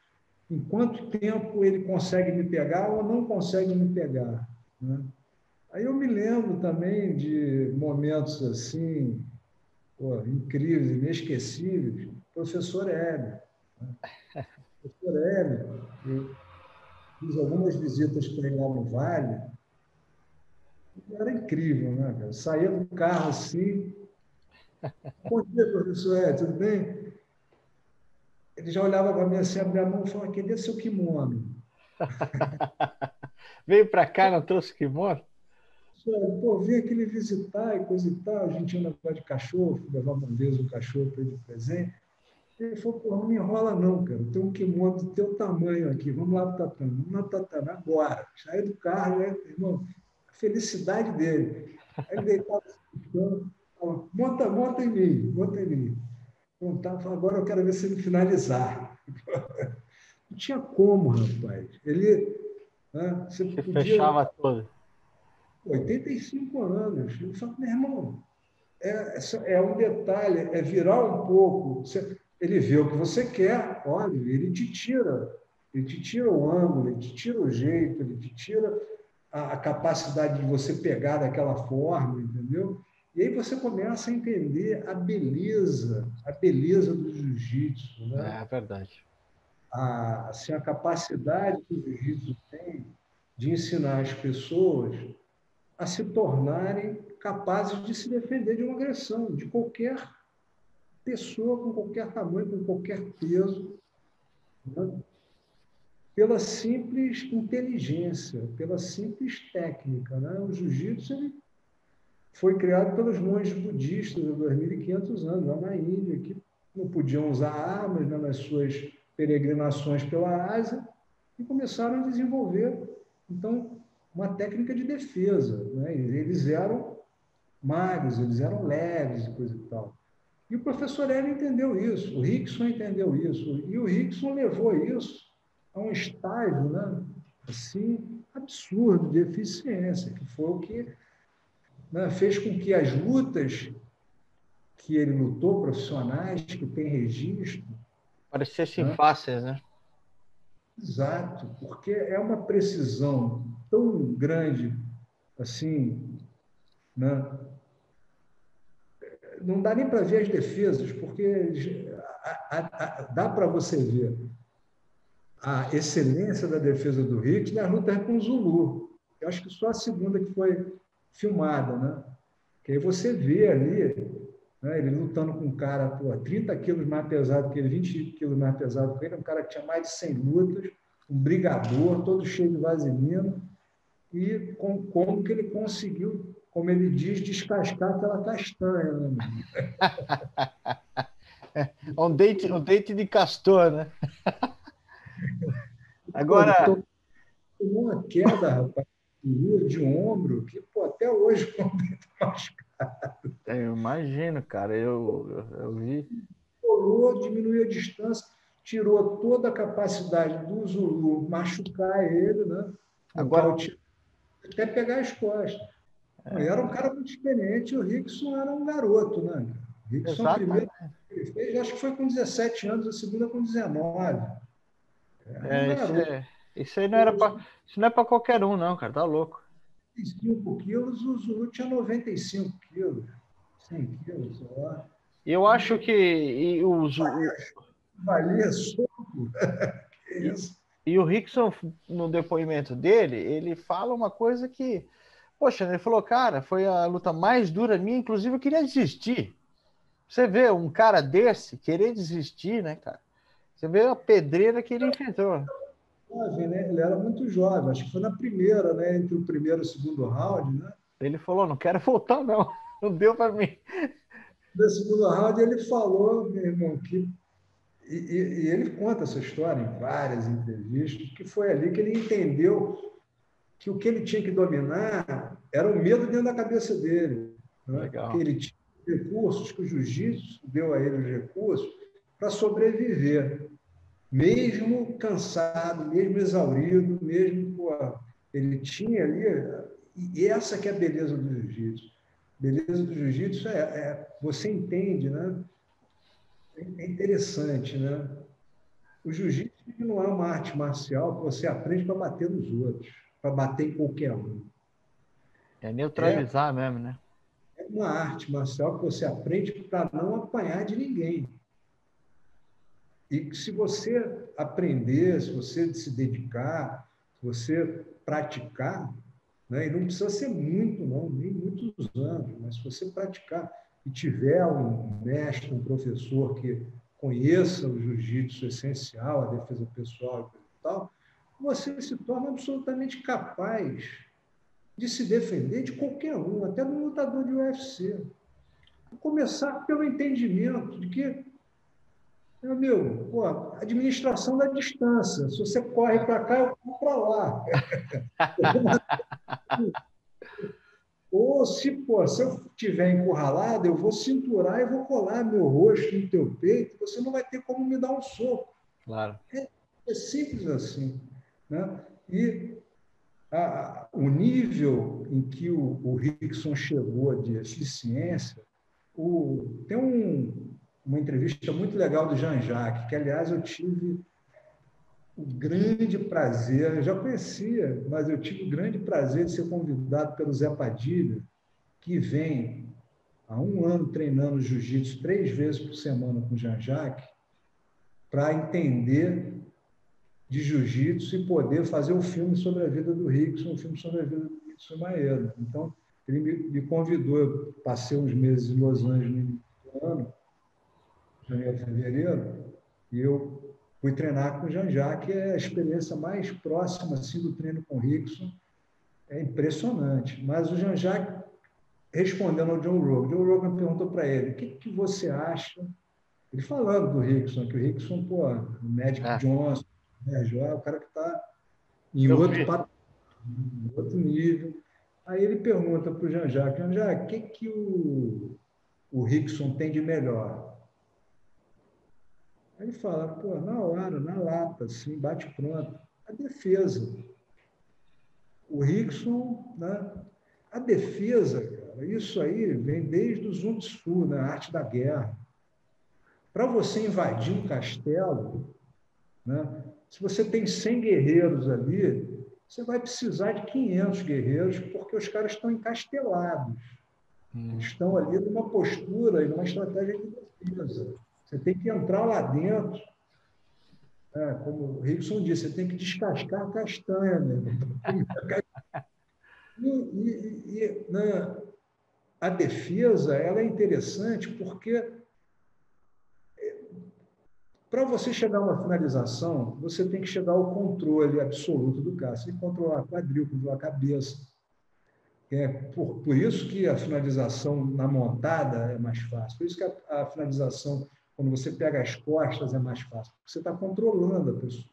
em quanto tempo ele consegue me pegar ou não consegue me pegar. Né? Aí eu me lembro também de momentos assim, pô, incríveis, inesquecíveis, professor Hélio. Né? Professor Hélio, eu fiz algumas visitas para ele lá no Vale, era incrível, né, cara? Saía do carro assim. Bom dia, professor Hélio, tudo bem? Ele já olhava para mim assim, abria a mão e falava: cadê seu kimono? Veio para cá, não trouxe kimono? Pô, vim aqui lhe visitar e coisa e tal. A gente anda de cachorro, levar uma vez um cachorro para ele de presente. Ele falou, pô, não me enrola não, cara. Tem um kimono do teu tamanho aqui. Vamos lá para o tatame. Vamos lá para o tatame agora. Saí do carro, né? irmão, a felicidade dele. Aí ele deitava assim, falava, monta, monta em mim, monta em mim. Montar, falava, agora eu quero ver se ele finalizar. Não tinha como, rapaz. Ele... Né, você podia... Fechava todo. 85 anos. Eu falo, meu irmão, é, é um detalhe, é virar um pouco. Você, ele vê o que você quer, olha, ele te tira, ele te tira o ângulo, ele te tira o jeito, ele te tira a, a capacidade de você pegar daquela forma, entendeu? E aí você começa a entender a beleza, a beleza do jiu-jitsu, né? É verdade. A, assim, a capacidade que o jiu-jitsu tem de ensinar as pessoas a se tornarem capazes de se defender de uma agressão, de qualquer pessoa com qualquer tamanho, com qualquer peso, né? pela simples inteligência, pela simples técnica. Né? O jiu-jitsu foi criado pelos monges budistas há 2.500 anos, lá na Índia, que não podiam usar armas né, nas suas peregrinações pela Ásia e começaram a desenvolver, então, uma técnica de defesa. Né? Eles eram magros, eles eram leves e coisa e tal. E o professor Hélio entendeu isso, o Rickson entendeu isso, e o Rickson levou isso a um estágio né, assim, absurdo de eficiência, que foi o que né, fez com que as lutas que ele lutou, profissionais, que tem registro. Parecessem né? fáceis, né? Exato, porque é uma precisão tão grande, assim, né? não dá nem para ver as defesas, porque a, a, a, dá para você ver a excelência da defesa do Rick na luta com o Zulu. Eu acho que só a segunda que foi filmada, né? Que aí você vê ali né? ele lutando com um cara pô, 30 quilos mais pesado que ele, 20 quilos mais pesado que ele, um cara que tinha mais de 100 lutas, um brigador, todo cheio de vaselina, e com, como que ele conseguiu, como ele diz, descascar aquela castanha. Né? é um dente, um dente de castor, né? Agora. Pô, uma queda, rapaz, de ombro, que pô, até hoje o ombro está machucado. Eu imagino, cara, eu, eu, eu vi. Colou, diminuiu a distância, tirou toda a capacidade do Zulu machucar ele, né? Agora, até pegar as costas. É. Era um cara muito experiente, o Rickson era um garoto, né? O Rickson, Exato, primeiro, ele fez, acho que foi com 17 anos, a segunda com 19. É, um isso, é, isso aí não era para isso não é para qualquer um, não, cara, tá louco. 5 quilos, o Zulu tinha 95 quilos, 100 quilos, ó. Eu acho que e o Zulu. Valia soco. que isso. E o Rickson, no depoimento dele, ele fala uma coisa que, poxa, ele falou, cara, foi a luta mais dura minha, inclusive eu queria desistir. Você vê um cara desse querer desistir, né, cara? Você vê a pedreira que ele enfrentou. Jovem, né? Ele era muito jovem, acho que foi na primeira, né? Entre o primeiro e o segundo round, né? Ele falou: não quero voltar, não. Não deu para mim. No segundo round, ele falou, meu irmão, que. E, e, e, ele conta essa história em várias entrevistas, que foi ali que ele entendeu que o que ele tinha que dominar era o medo dentro da cabeça dele. Né? Legal. Que ele tinha recursos, que o jiu-jitsu deu a ele os recursos para sobreviver mesmo cansado, mesmo exaurido, mesmo pô, ele tinha ali e essa que é a beleza do jiu-jitsu. Beleza do jiu-jitsu é, é, você entende, né? É interessante, né? O jiu-jitsu não é uma arte marcial que você aprende para bater nos outros, para bater em qualquer um. É neutralizar é, mesmo, né? É uma arte marcial que você aprende para não apanhar de ninguém. E que se você aprender, se você se dedicar, se você praticar, né? e não precisa ser muito, não, nem muitos anos, mas se você praticar e tiver um mestre, um professor que conheça o jiu-jitsu essencial, a defesa pessoal e tal, você se torna absolutamente capaz de se defender de qualquer um, até do lutador de UFC. Começar pelo entendimento de que meu amigo, pô, administração da distância. Se você corre para cá, eu vou para lá. Ou se, pô, se eu estiver encurralado, eu vou cinturar e vou colar meu rosto no teu peito, você não vai ter como me dar um soco. Claro. É, é simples assim. Né? E a, o nível em que o, o Rickson chegou de eficiência, o, tem um, uma entrevista muito legal do Jean-Jacques, que, aliás, eu tive o grande prazer, eu já conhecia, mas eu tive o grande prazer de ser convidado pelo Zé Padilha, que vem há um ano treinando jiu-jitsu três vezes por semana com o Jean-Jacques, para entender de jiu-jitsu e poder fazer um filme sobre a vida do Rickson, um filme sobre a vida do Rickson Maeda. Então, ele me, convidou, eu passei uns meses em Los Angeles no ano, janeiro, fevereiro, e eu fui treinar com o Jean-Jacques, que é a experiência mais próxima assim, do treino com o Rickson. É impressionante. Mas o Jean-Jacques, respondendo ao John Rogan, John Rogan perguntou para ele, o que, que você acha? Ele falando do Rickson, que o Rickson, pô, o Magic é. Johnson, né, é o cara que está em outro, em outro nível. Aí ele pergunta para o Jean-Jacques, Jean-Jacques, o que, que o, o Rickson tem de melhor? Aí ele fala, pô, na hora, na lata, assim, bate pronto. A defesa. O Rickson, né? A defesa, cara, isso aí vem desde o Sun Tzu, na né? arte da guerra. Para você invadir um castelo, né? se você tem 100 guerreiros ali, você vai precisar de 500 guerreiros, porque os caras estão encastelados. Hum. Estão ali numa postura e numa estratégia de defesa. Você tem que entrar lá dentro. É, como o Rickson disse, você tem que descascar a castanha. Né? E, e, e, né? a defesa ela é interessante porque para você chegar a uma finalização, você tem que chegar ao controle absoluto do cara. Você tem que controlar a quadril, controlar a cabeça. É por, por isso que a finalização na montada é mais fácil. Por isso que a, a finalização, quando você pega as costas, é mais fácil. Você está controlando a pessoa.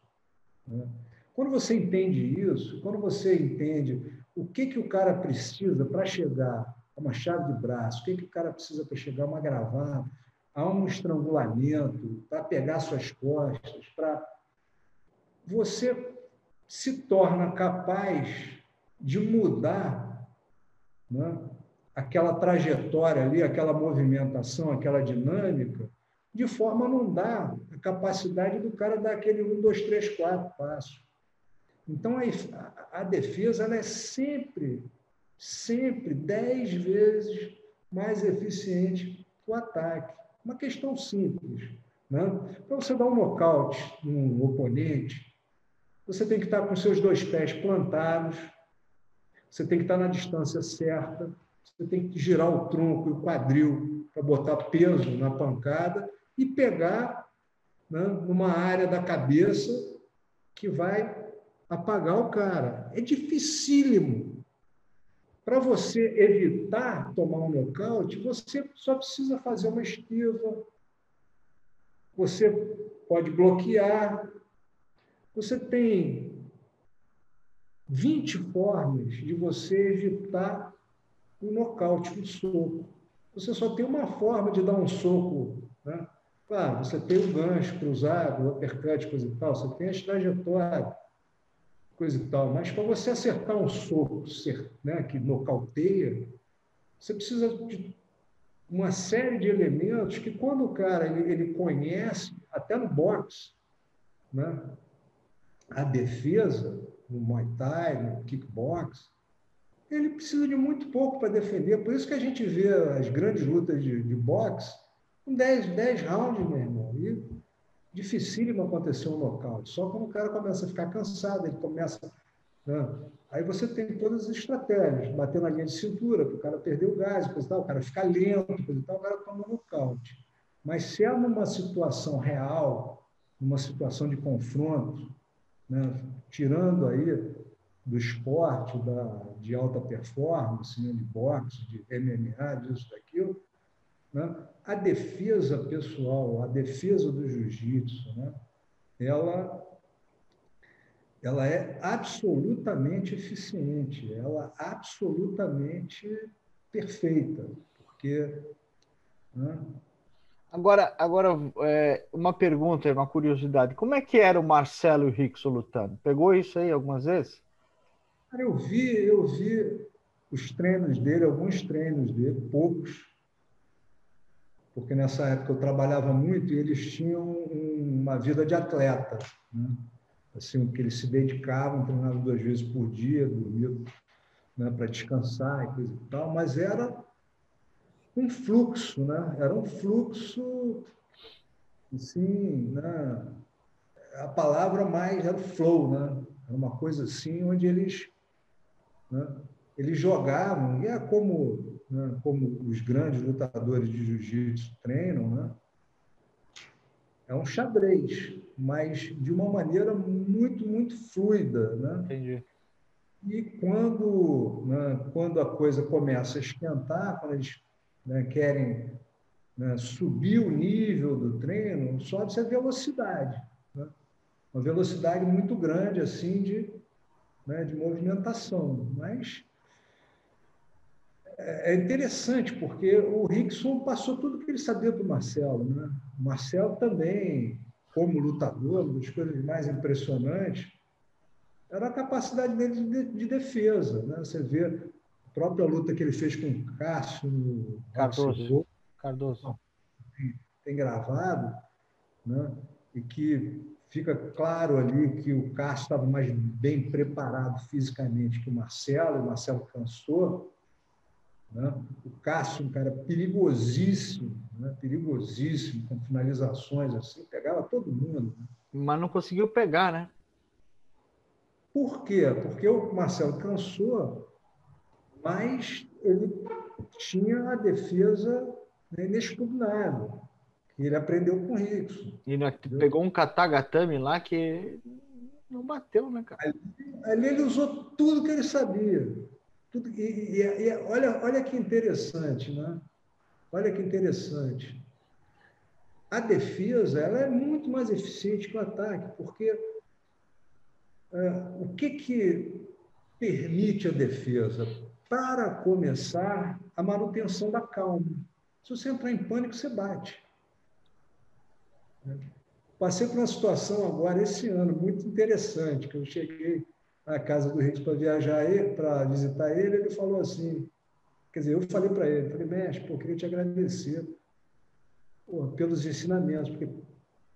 Né? Quando você entende isso, quando você entende o que, que o cara precisa para chegar a uma chave de braço, o que, que o cara precisa para chegar a uma gravata, a um estrangulamento, para pegar suas costas, para você se torna capaz de mudar né, aquela trajetória ali, aquela movimentação, aquela dinâmica, de forma a não dar a capacidade do cara dar aquele um, dois, três, quatro passos. Então, a, a defesa é sempre, sempre dez vezes mais eficiente que o ataque. Uma questão simples. Né? Para você dar um nocaute num oponente, você tem que estar com seus dois pés plantados, você tem que estar na distância certa, você tem que girar o tronco e o quadril para botar peso na pancada e pegar né, numa área da cabeça que vai apagar o cara. É dificílimo. Para você evitar tomar um nocaute, você só precisa fazer uma esquiva. Você pode bloquear. Você tem 20 formas de você evitar um nocaute, um soco. Você só tem uma forma de dar um soco. Claro, você tem o gancho cruzado, o uppercut, coisa e tal, você tem as trajetórias coisa e tal. Mas para você acertar um soco né, que nocauteia, você precisa de uma série de elementos que, quando o cara ele, ele conhece, até no boxe, né, a defesa, no Muay Thai, no kickbox, ele precisa de muito pouco para defender. Por isso que a gente vê as grandes lutas de, de boxe com 10, 10 rounds, meu irmão. E dificílimo acontecer um nocaute. Só quando o cara começa a ficar cansado, ele começa. Né? Aí você tem todas as estratégias, bater na linha de cintura, para o cara perder o gás, coisa tal, o cara ficar lento, coisa tal, o cara toma um nocaute. Mas se é numa situação real, numa situação de confronto, né? tirando aí do esporte, da, de alta performance, né? de boxe, de MMA, disso, daquilo, né? A defesa pessoal, a defesa do jiu-jitsu, né? ela, ela é absolutamente eficiente, ela é absolutamente perfeita, porque... Né? Agora, agora é, uma pergunta, uma curiosidade. Como é que era o Marcelo e o Rickson lutando? Pegou isso aí algumas vezes? Cara, eu vi, eu vi os treinos dele, alguns treinos dele, poucos, porque nessa época eu trabalhava muito e eles tinham uma vida de atleta, né? assim, que eles se dedicavam, treinavam duas vezes por dia, dormiam né, para descansar e coisa e tal, mas era um fluxo, né? Era um fluxo, assim, né? A palavra mais era flow, né? Era uma coisa assim onde eles, né? eles jogavam, e é como né, como os grandes lutadores de jiu-jitsu treinam, né, é um xadrez, mas de uma maneira muito, muito fluida. Né? Entendi. E quando, né, quando a coisa começa a esquentar, quando eles né, querem né, subir o nível do treino, sobe-se a velocidade. Né? Uma velocidade muito grande assim de, né, de movimentação. Mas é interessante, porque o Rickson passou tudo que ele sabia do Marcelo. Né? O Marcelo também, como lutador, uma das coisas mais impressionantes era a capacidade dele de, de defesa. Né? Você vê a própria luta que ele fez com o Cássio no Cardoso. Cardoso. Tem, tem gravado, né? e que fica claro ali que o Cássio estava mais bem preparado fisicamente que o Marcelo, e o Marcelo cansou né? O Cássio, um cara perigosíssimo, né? perigosíssimo, com finalizações assim, pegava todo mundo. Né? Mas não conseguiu pegar, né? Por quê? Porque o Marcelo cansou, mas ele tinha a defesa né, inexpugnável. Ele aprendeu com o Rickson. E pegou um katagatame lá que não bateu, né, cara? Ali, ali, ele usou tudo que ele sabia. Tudo, e, e, e, olha, olha que interessante, né? Olha que interessante. A defesa ela é muito mais eficiente que o ataque, porque é, o que, que permite a defesa? Para começar, a manutenção da calma. Se você entrar em pânico, você bate. Passei por uma situação agora, esse ano, muito interessante, que eu cheguei na casa do Rick para viajar, para visitar ele, ele falou assim, quer dizer, eu falei para ele, falei, mestre, pô, queria te agradecer pô, pelos ensinamentos, porque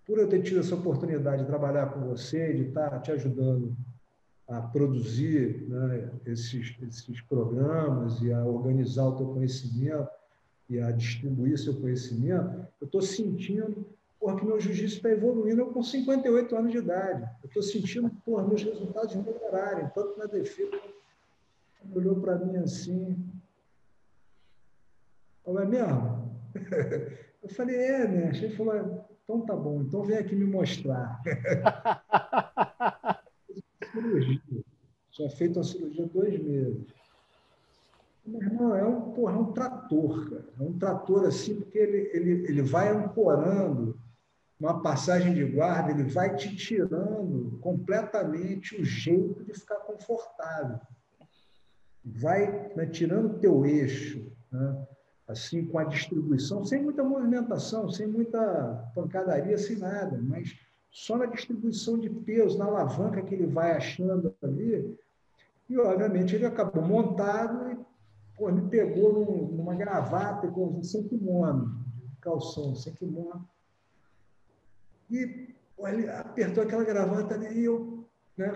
por eu ter tido essa oportunidade de trabalhar com você, de estar te ajudando a produzir né, esses, esses programas e a organizar o teu conhecimento e a distribuir seu conhecimento, eu estou sentindo porra, que meu jiu-jitsu está evoluindo eu com 58 anos de idade. Eu estou sentindo porra, meus resultados melhorarem, tanto na defesa. Ele olhou para mim assim. Falou, é mesmo? Eu falei, é, mestre. Ele falou, então tá bom, então vem aqui me mostrar. cirurgia. Só feito uma cirurgia dois meses. Meu irmão, é um, porra, é um trator, cara. É um trator assim, porque ele, ele, ele vai ancorando uma passagem de guarda, ele vai te tirando completamente o jeito de ficar confortável. Vai né, tirando o teu eixo, né? assim, com a distribuição, sem muita movimentação, sem muita pancadaria, sem nada, mas só na distribuição de peso, na alavanca que ele vai achando ali. E, obviamente, ele acabou montado e pô, me pegou num, numa gravata com sem kimono, calção, sem kimono. E ele apertou aquela gravata ali e eu né,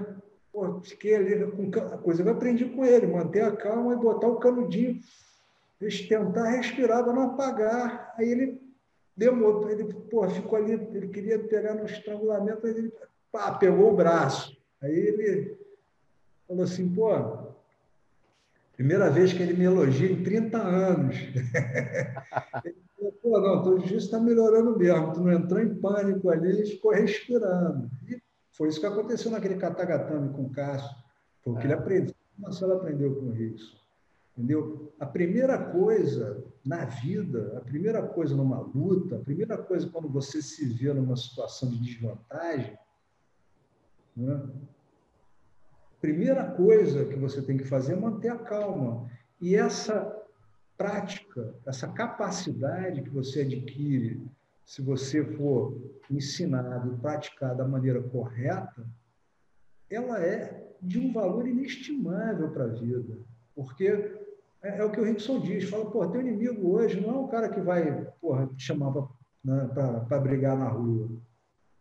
pô, fiquei ali com a coisa. Eu aprendi com ele, manter a calma e botar o canudinho, tentar respirar para não apagar. Aí ele demorou, ele pô, ficou ali, ele queria pegar no estrangulamento, aí ele pá, pegou o braço. Aí ele falou assim, pô, primeira vez que ele me elogia em 30 anos. Pô, não, teu jiu está melhorando mesmo. Tu não entrou em pânico ali e ficou respirando. E foi isso que aconteceu naquele katagatame com o Cássio. Foi o que ele é. aprendeu. O Marcelo aprendeu com isso. Entendeu? A primeira coisa na vida, a primeira coisa numa luta, a primeira coisa quando você se vê numa situação de desvantagem, né? a primeira coisa que você tem que fazer é manter a calma. E essa prática, essa capacidade que você adquire, se você for ensinado e praticar da maneira correta, ela é de um valor inestimável para a vida. Porque é, é, o que o Rickson diz, fala, pô, teu inimigo hoje não é um cara que vai porra, te chamar para né, brigar na rua.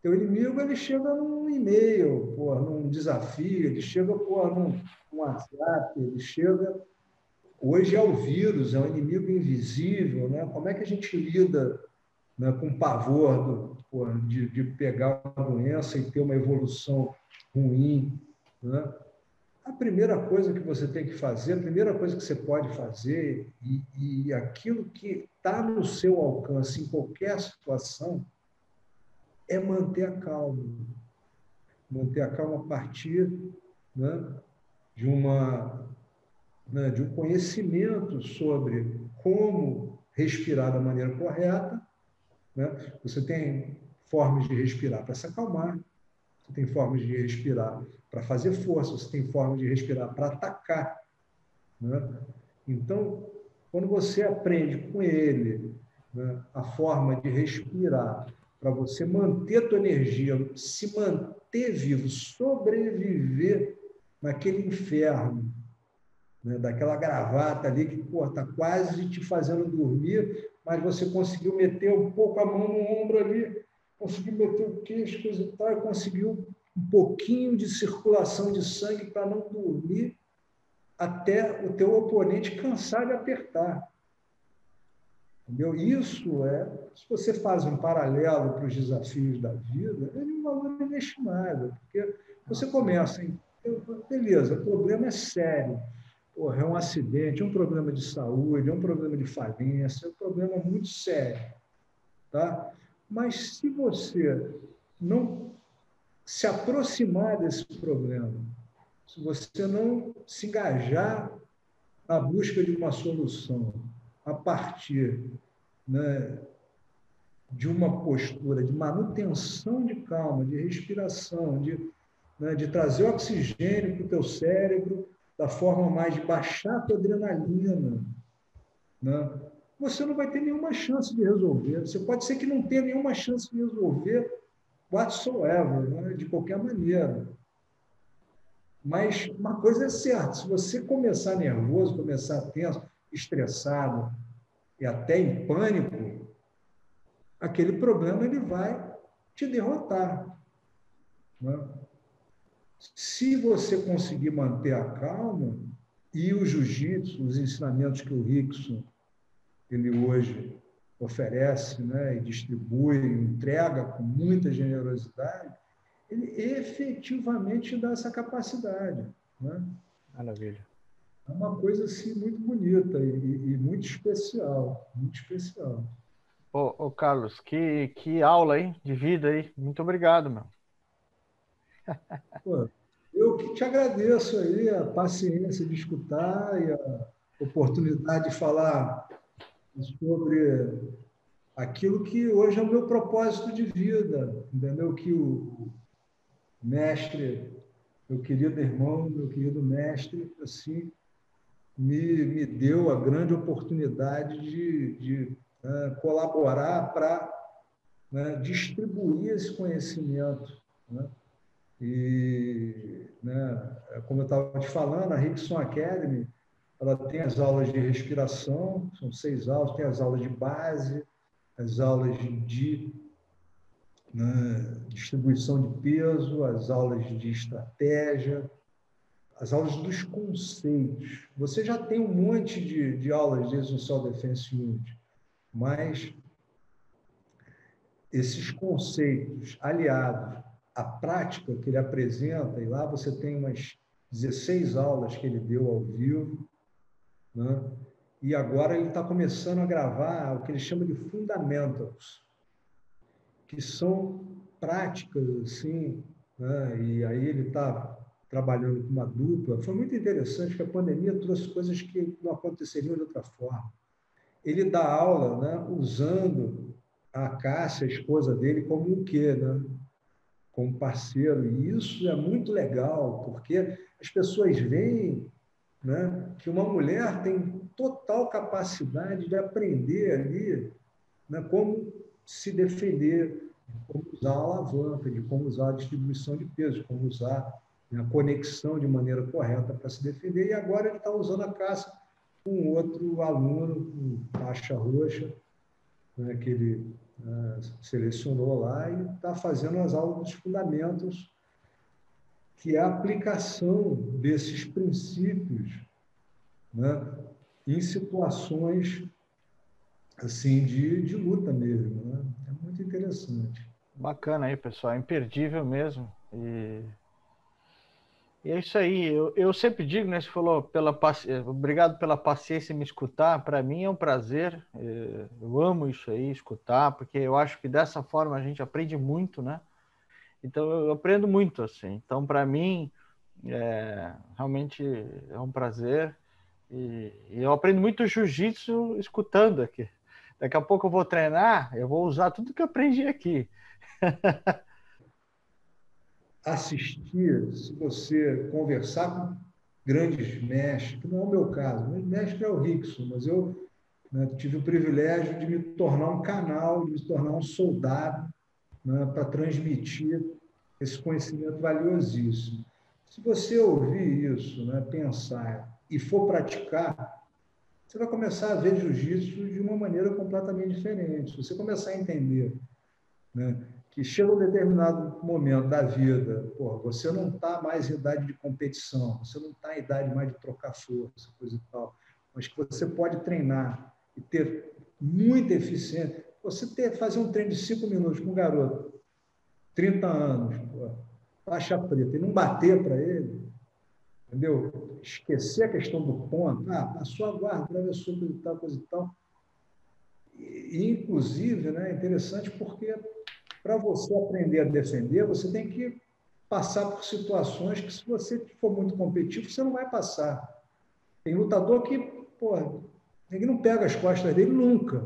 Teu inimigo, ele chega num e-mail, porra, num desafio, ele chega porra, num, num WhatsApp, ele chega Hoje é o vírus, é o inimigo invisível, né? Como é que a gente lida né, com o pavor do, de, de, pegar uma doença e ter uma evolução ruim, né? A primeira coisa que você tem que fazer, a primeira coisa que você pode fazer, e, e aquilo que está no seu alcance em qualquer situação, é manter a calma. Manter a calma a partir né, de uma né, de um conhecimento sobre como respirar da maneira correta. Né? Você tem formas de respirar para se acalmar, você tem formas de respirar para fazer força, você tem formas de respirar para atacar. Né? Então, quando você aprende com ele né, a forma de respirar para você manter a tua energia, se manter vivo, sobreviver naquele inferno né? daquela gravata ali que está quase te fazendo dormir, mas você conseguiu meter um pouco a mão no ombro ali, conseguiu meter o queixo, coisa e tal, e conseguiu um pouquinho de circulação de sangue para não dormir até o teu oponente cansar de apertar. Entendeu? Isso é, se você faz um paralelo para os desafios da vida, é de um valor inestimável, porque você começa em, beleza, o problema é sério, porra, é um acidente, é um problema de saúde, é um problema de falência, é um problema muito sério. Tá? Mas se você não se aproximar desse problema, se você não se engajar na busca de uma solução a partir né, de uma postura de manutenção de calma, de respiração, de, né, de trazer oxigênio para o teu cérebro, da forma mais de baixar a tua adrenalina, né? você não vai ter nenhuma chance de resolver. Você pode ser que não tenha nenhuma chance de resolver whatsoever, né? de qualquer maneira. Mas uma coisa é certa, se você começar nervoso, começar tenso, estressado e até em pânico, aquele problema ele vai te derrotar. Né? Se você conseguir manter a calma e o jiu-jitsu, os ensinamentos que o Rickson ele hoje oferece né, e distribui, entrega com muita generosidade, ele efetivamente dá essa capacidade. Né? Maravilha. É uma coisa assim muito bonita e, e muito especial, muito especial. Ô, ô, Carlos, que, que aula, hein, de vida aí. Muito obrigado, meu. Eu que te agradeço aí a paciência de escutar e a oportunidade de falar sobre aquilo que hoje é o meu propósito de vida, entendeu? Que o mestre, meu querido irmão, meu querido mestre, assim, me, me deu a grande oportunidade de, de né, colaborar para né, distribuir esse conhecimento. Né? E, né, como eu estava te falando, a Rickson Academy ela tem as aulas de respiração, são seis aulas, tem as aulas de base, as aulas de né, distribuição de peso, as aulas de estratégia, as aulas dos conceitos. Você já tem um monte de, de aulas de Social Defense Unit, mas esses conceitos aliados à prática que ele apresenta, e lá você tem umas 16 aulas que ele deu ao vivo, né? e agora ele está começando a gravar o que ele chama de fundamentals, que são práticas, assim, né? e aí ele está trabalhando com uma dupla. Foi muito interessante que a pandemia trouxe coisas que não aconteceriam de outra forma. Ele dá aula né, usando a Cássia, a esposa dele, como o quê? Né? Como parceiro. E isso é muito legal, porque as pessoas veem né, que uma mulher tem total capacidade de aprender ali né, como se defender, como usar a alavanca, de como usar a distribuição de peso, como usar né, a conexão de maneira correta para se defender. E agora ele está usando a caça com outro aluno, com faixa roxa, né, que ele selecionou lá e está fazendo as aulas dos fundamentos que é a aplicação desses princípios né, em situações assim de, de luta mesmo. Né? É muito interessante. Bacana aí, pessoal. É imperdível mesmo. E, e é isso aí. Eu, eu sempre digo, né? Você falou, pela paci... obrigado pela paciência em me escutar. Para mim é um prazer. É, eu amo isso aí, escutar, porque eu acho que dessa forma a gente aprende muito, né? Então eu aprendo muito assim. Então para mim é, realmente é um prazer e, e eu aprendo muito jiu-jitsu escutando aqui. Daqui a pouco eu vou treinar, eu vou usar tudo que eu aprendi aqui. Assistir, se você conversar com grandes mestres, que não é o meu caso, o mestre é o Rickson, mas eu né, tive o privilégio de me tornar um canal, de me tornar um soldado né, para transmitir esse conhecimento valiosíssimo. Se você ouvir isso, né, pensar e for praticar, você vai começar a ver jiu-jitsu de uma maneira completamente diferente. Se você começar a entender né, que chega um determinado momento da vida, porra, você não está mais em idade de competição, você não está em idade mais de trocar força, coisa e tal, mas que você pode treinar e ter muita eficiência. Você ter, fazer um treino de cinco minutos com um garoto, 30 anos, pô, faixa preta, e não bater para ele, entendeu? Esquecer a questão do ponto. Ah, passou a guarda, atravessou coisa e tal, coisa e tal. E, inclusive, né, é interessante porque para você aprender a defender, você tem que passar por situações que, se você for muito competitivo, você não vai passar. Tem lutador que, pô, ele não pega as costas dele nunca.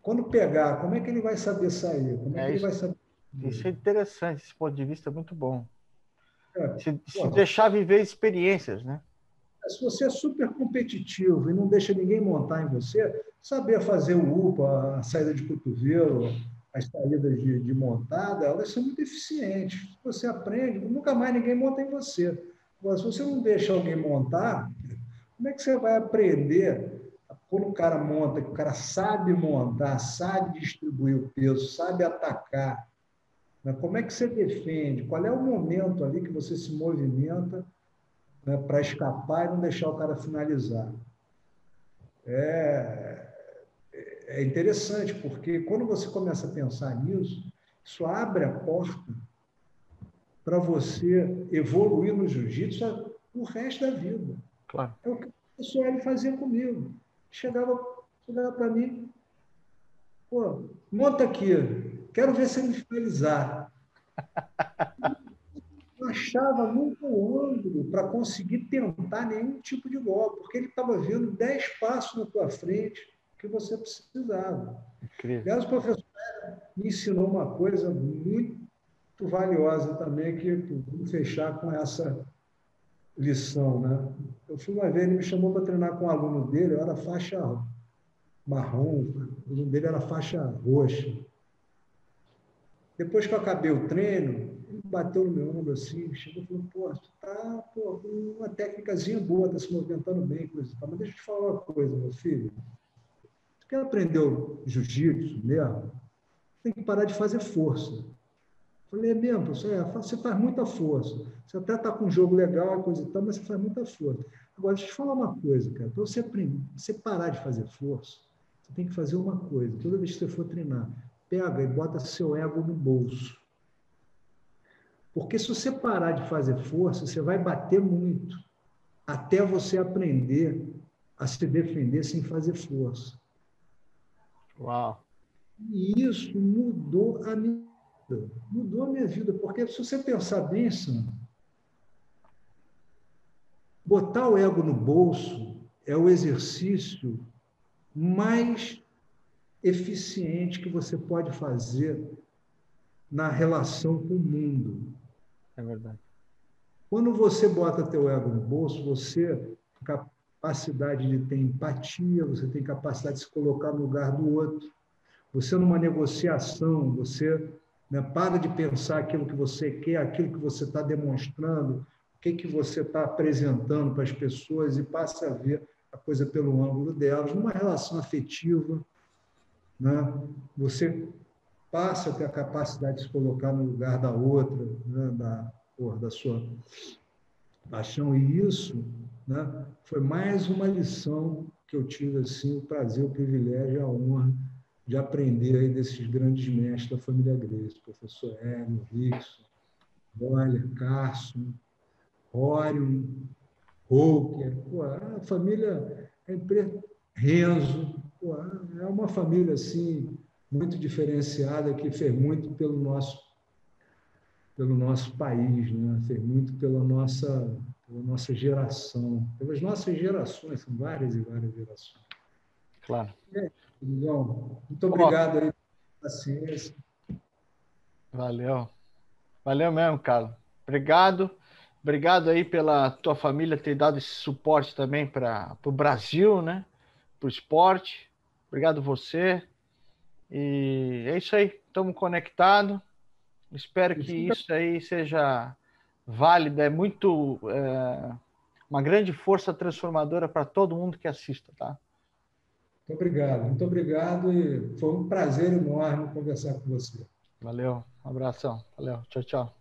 Quando pegar, como é que ele vai saber sair? Como é, é que isso, ele vai saber? Isso é interessante, esse ponto de vista é muito bom. É, se, se deixar viver experiências, né? É, se você é super competitivo e não deixa ninguém montar em você, saber fazer o UPA, a saída de cotovelo, as saídas de, de montada, elas são muito eficientes. Você aprende, nunca mais ninguém monta em você. Agora, se você não deixa alguém montar, como é que você vai aprender? Quando o cara monta, que o cara sabe montar, sabe distribuir o peso, sabe atacar, né? como é que você defende? Qual é o momento ali que você se movimenta né, para escapar e não deixar o cara finalizar? É, é interessante, porque quando você começa a pensar nisso, isso abre a porta para você evoluir no jiu-jitsu o resto da vida. Claro. É o que o professor ele fazia comigo. Chegava, chegava para mim, pô, monta aqui, quero ver se ele finalizar. Não achava nunca o ângulo para conseguir tentar nenhum tipo de golpe, porque ele estava vendo dez passos na tua frente, que você precisava. Incrível. Aliás, o professor me ensinou uma coisa muito valiosa também, que vou fechar com essa lição. Né? Eu fui uma vez, ele me chamou para treinar com um aluno dele, eu era faixa marrom, o aluno dele era faixa roxa. Depois que eu acabei o treino, ele bateu no meu ombro assim, chegou e falou, pô, tu tá pô, com uma técnicazinha boa, tá se movimentando bem, coisa Mas deixa eu te falar uma coisa, meu filho quer aprender o jiu-jitsu mesmo, tem que parar de fazer força. Falei, é mesmo, professor, é, você faz muita força. Você até está com um jogo legal, coisa e tal, mas você faz muita força. Agora, deixa eu te falar uma coisa, cara. Para você, você parar de fazer força, você tem que fazer uma coisa. Toda vez que você for treinar, pega e bota seu ego no bolso. Porque se você parar de fazer força, você vai bater muito, até você aprender a se defender sem fazer força. Uau! E isso mudou a minha vida. Mudou a minha vida, porque se você pensar bem, Sam, botar o ego no bolso é o exercício mais eficiente que você pode fazer na relação com o mundo. É verdade. Quando você bota teu ego no bolso, você capacidade de ter empatia, você tem capacidade de se colocar no lugar do outro. Você, numa negociação, você né, para de pensar aquilo que você quer, aquilo que você está demonstrando, o que, que você está apresentando para as pessoas e passa a ver a coisa pelo ângulo delas. Numa relação afetiva, né, você passa a ter a capacidade de se colocar no lugar da outra, né, da, porra, da sua paixão, e isso né? Foi mais uma lição que eu tive assim, o prazer, o privilégio e a honra de aprender aí desses grandes mestres da família Grace, professor Hélio, Rickson, Boller, Carson, Orion, Holker, a família é Renzo, pô, é uma família assim muito diferenciada que fez muito pelo nosso pelo nosso país, né? fez muito pela nossa pela nossa geração, pelas nossas gerações, são várias e várias gerações. Claro. É, João, muito obrigado aí pela paciência. Valeu. Valeu mesmo, Carlos. Obrigado. Obrigado aí pela tua família ter dado esse suporte também para o Brasil, né? Para o esporte. Obrigado você. E é isso aí. Estamos conectados. Espero que isso aí seja válida, é muito é, uma grande força transformadora para todo mundo que assista, tá? Muito obrigado, muito obrigado e foi um prazer enorme conversar com você. Valeu, um abração, valeu, tchau, tchau.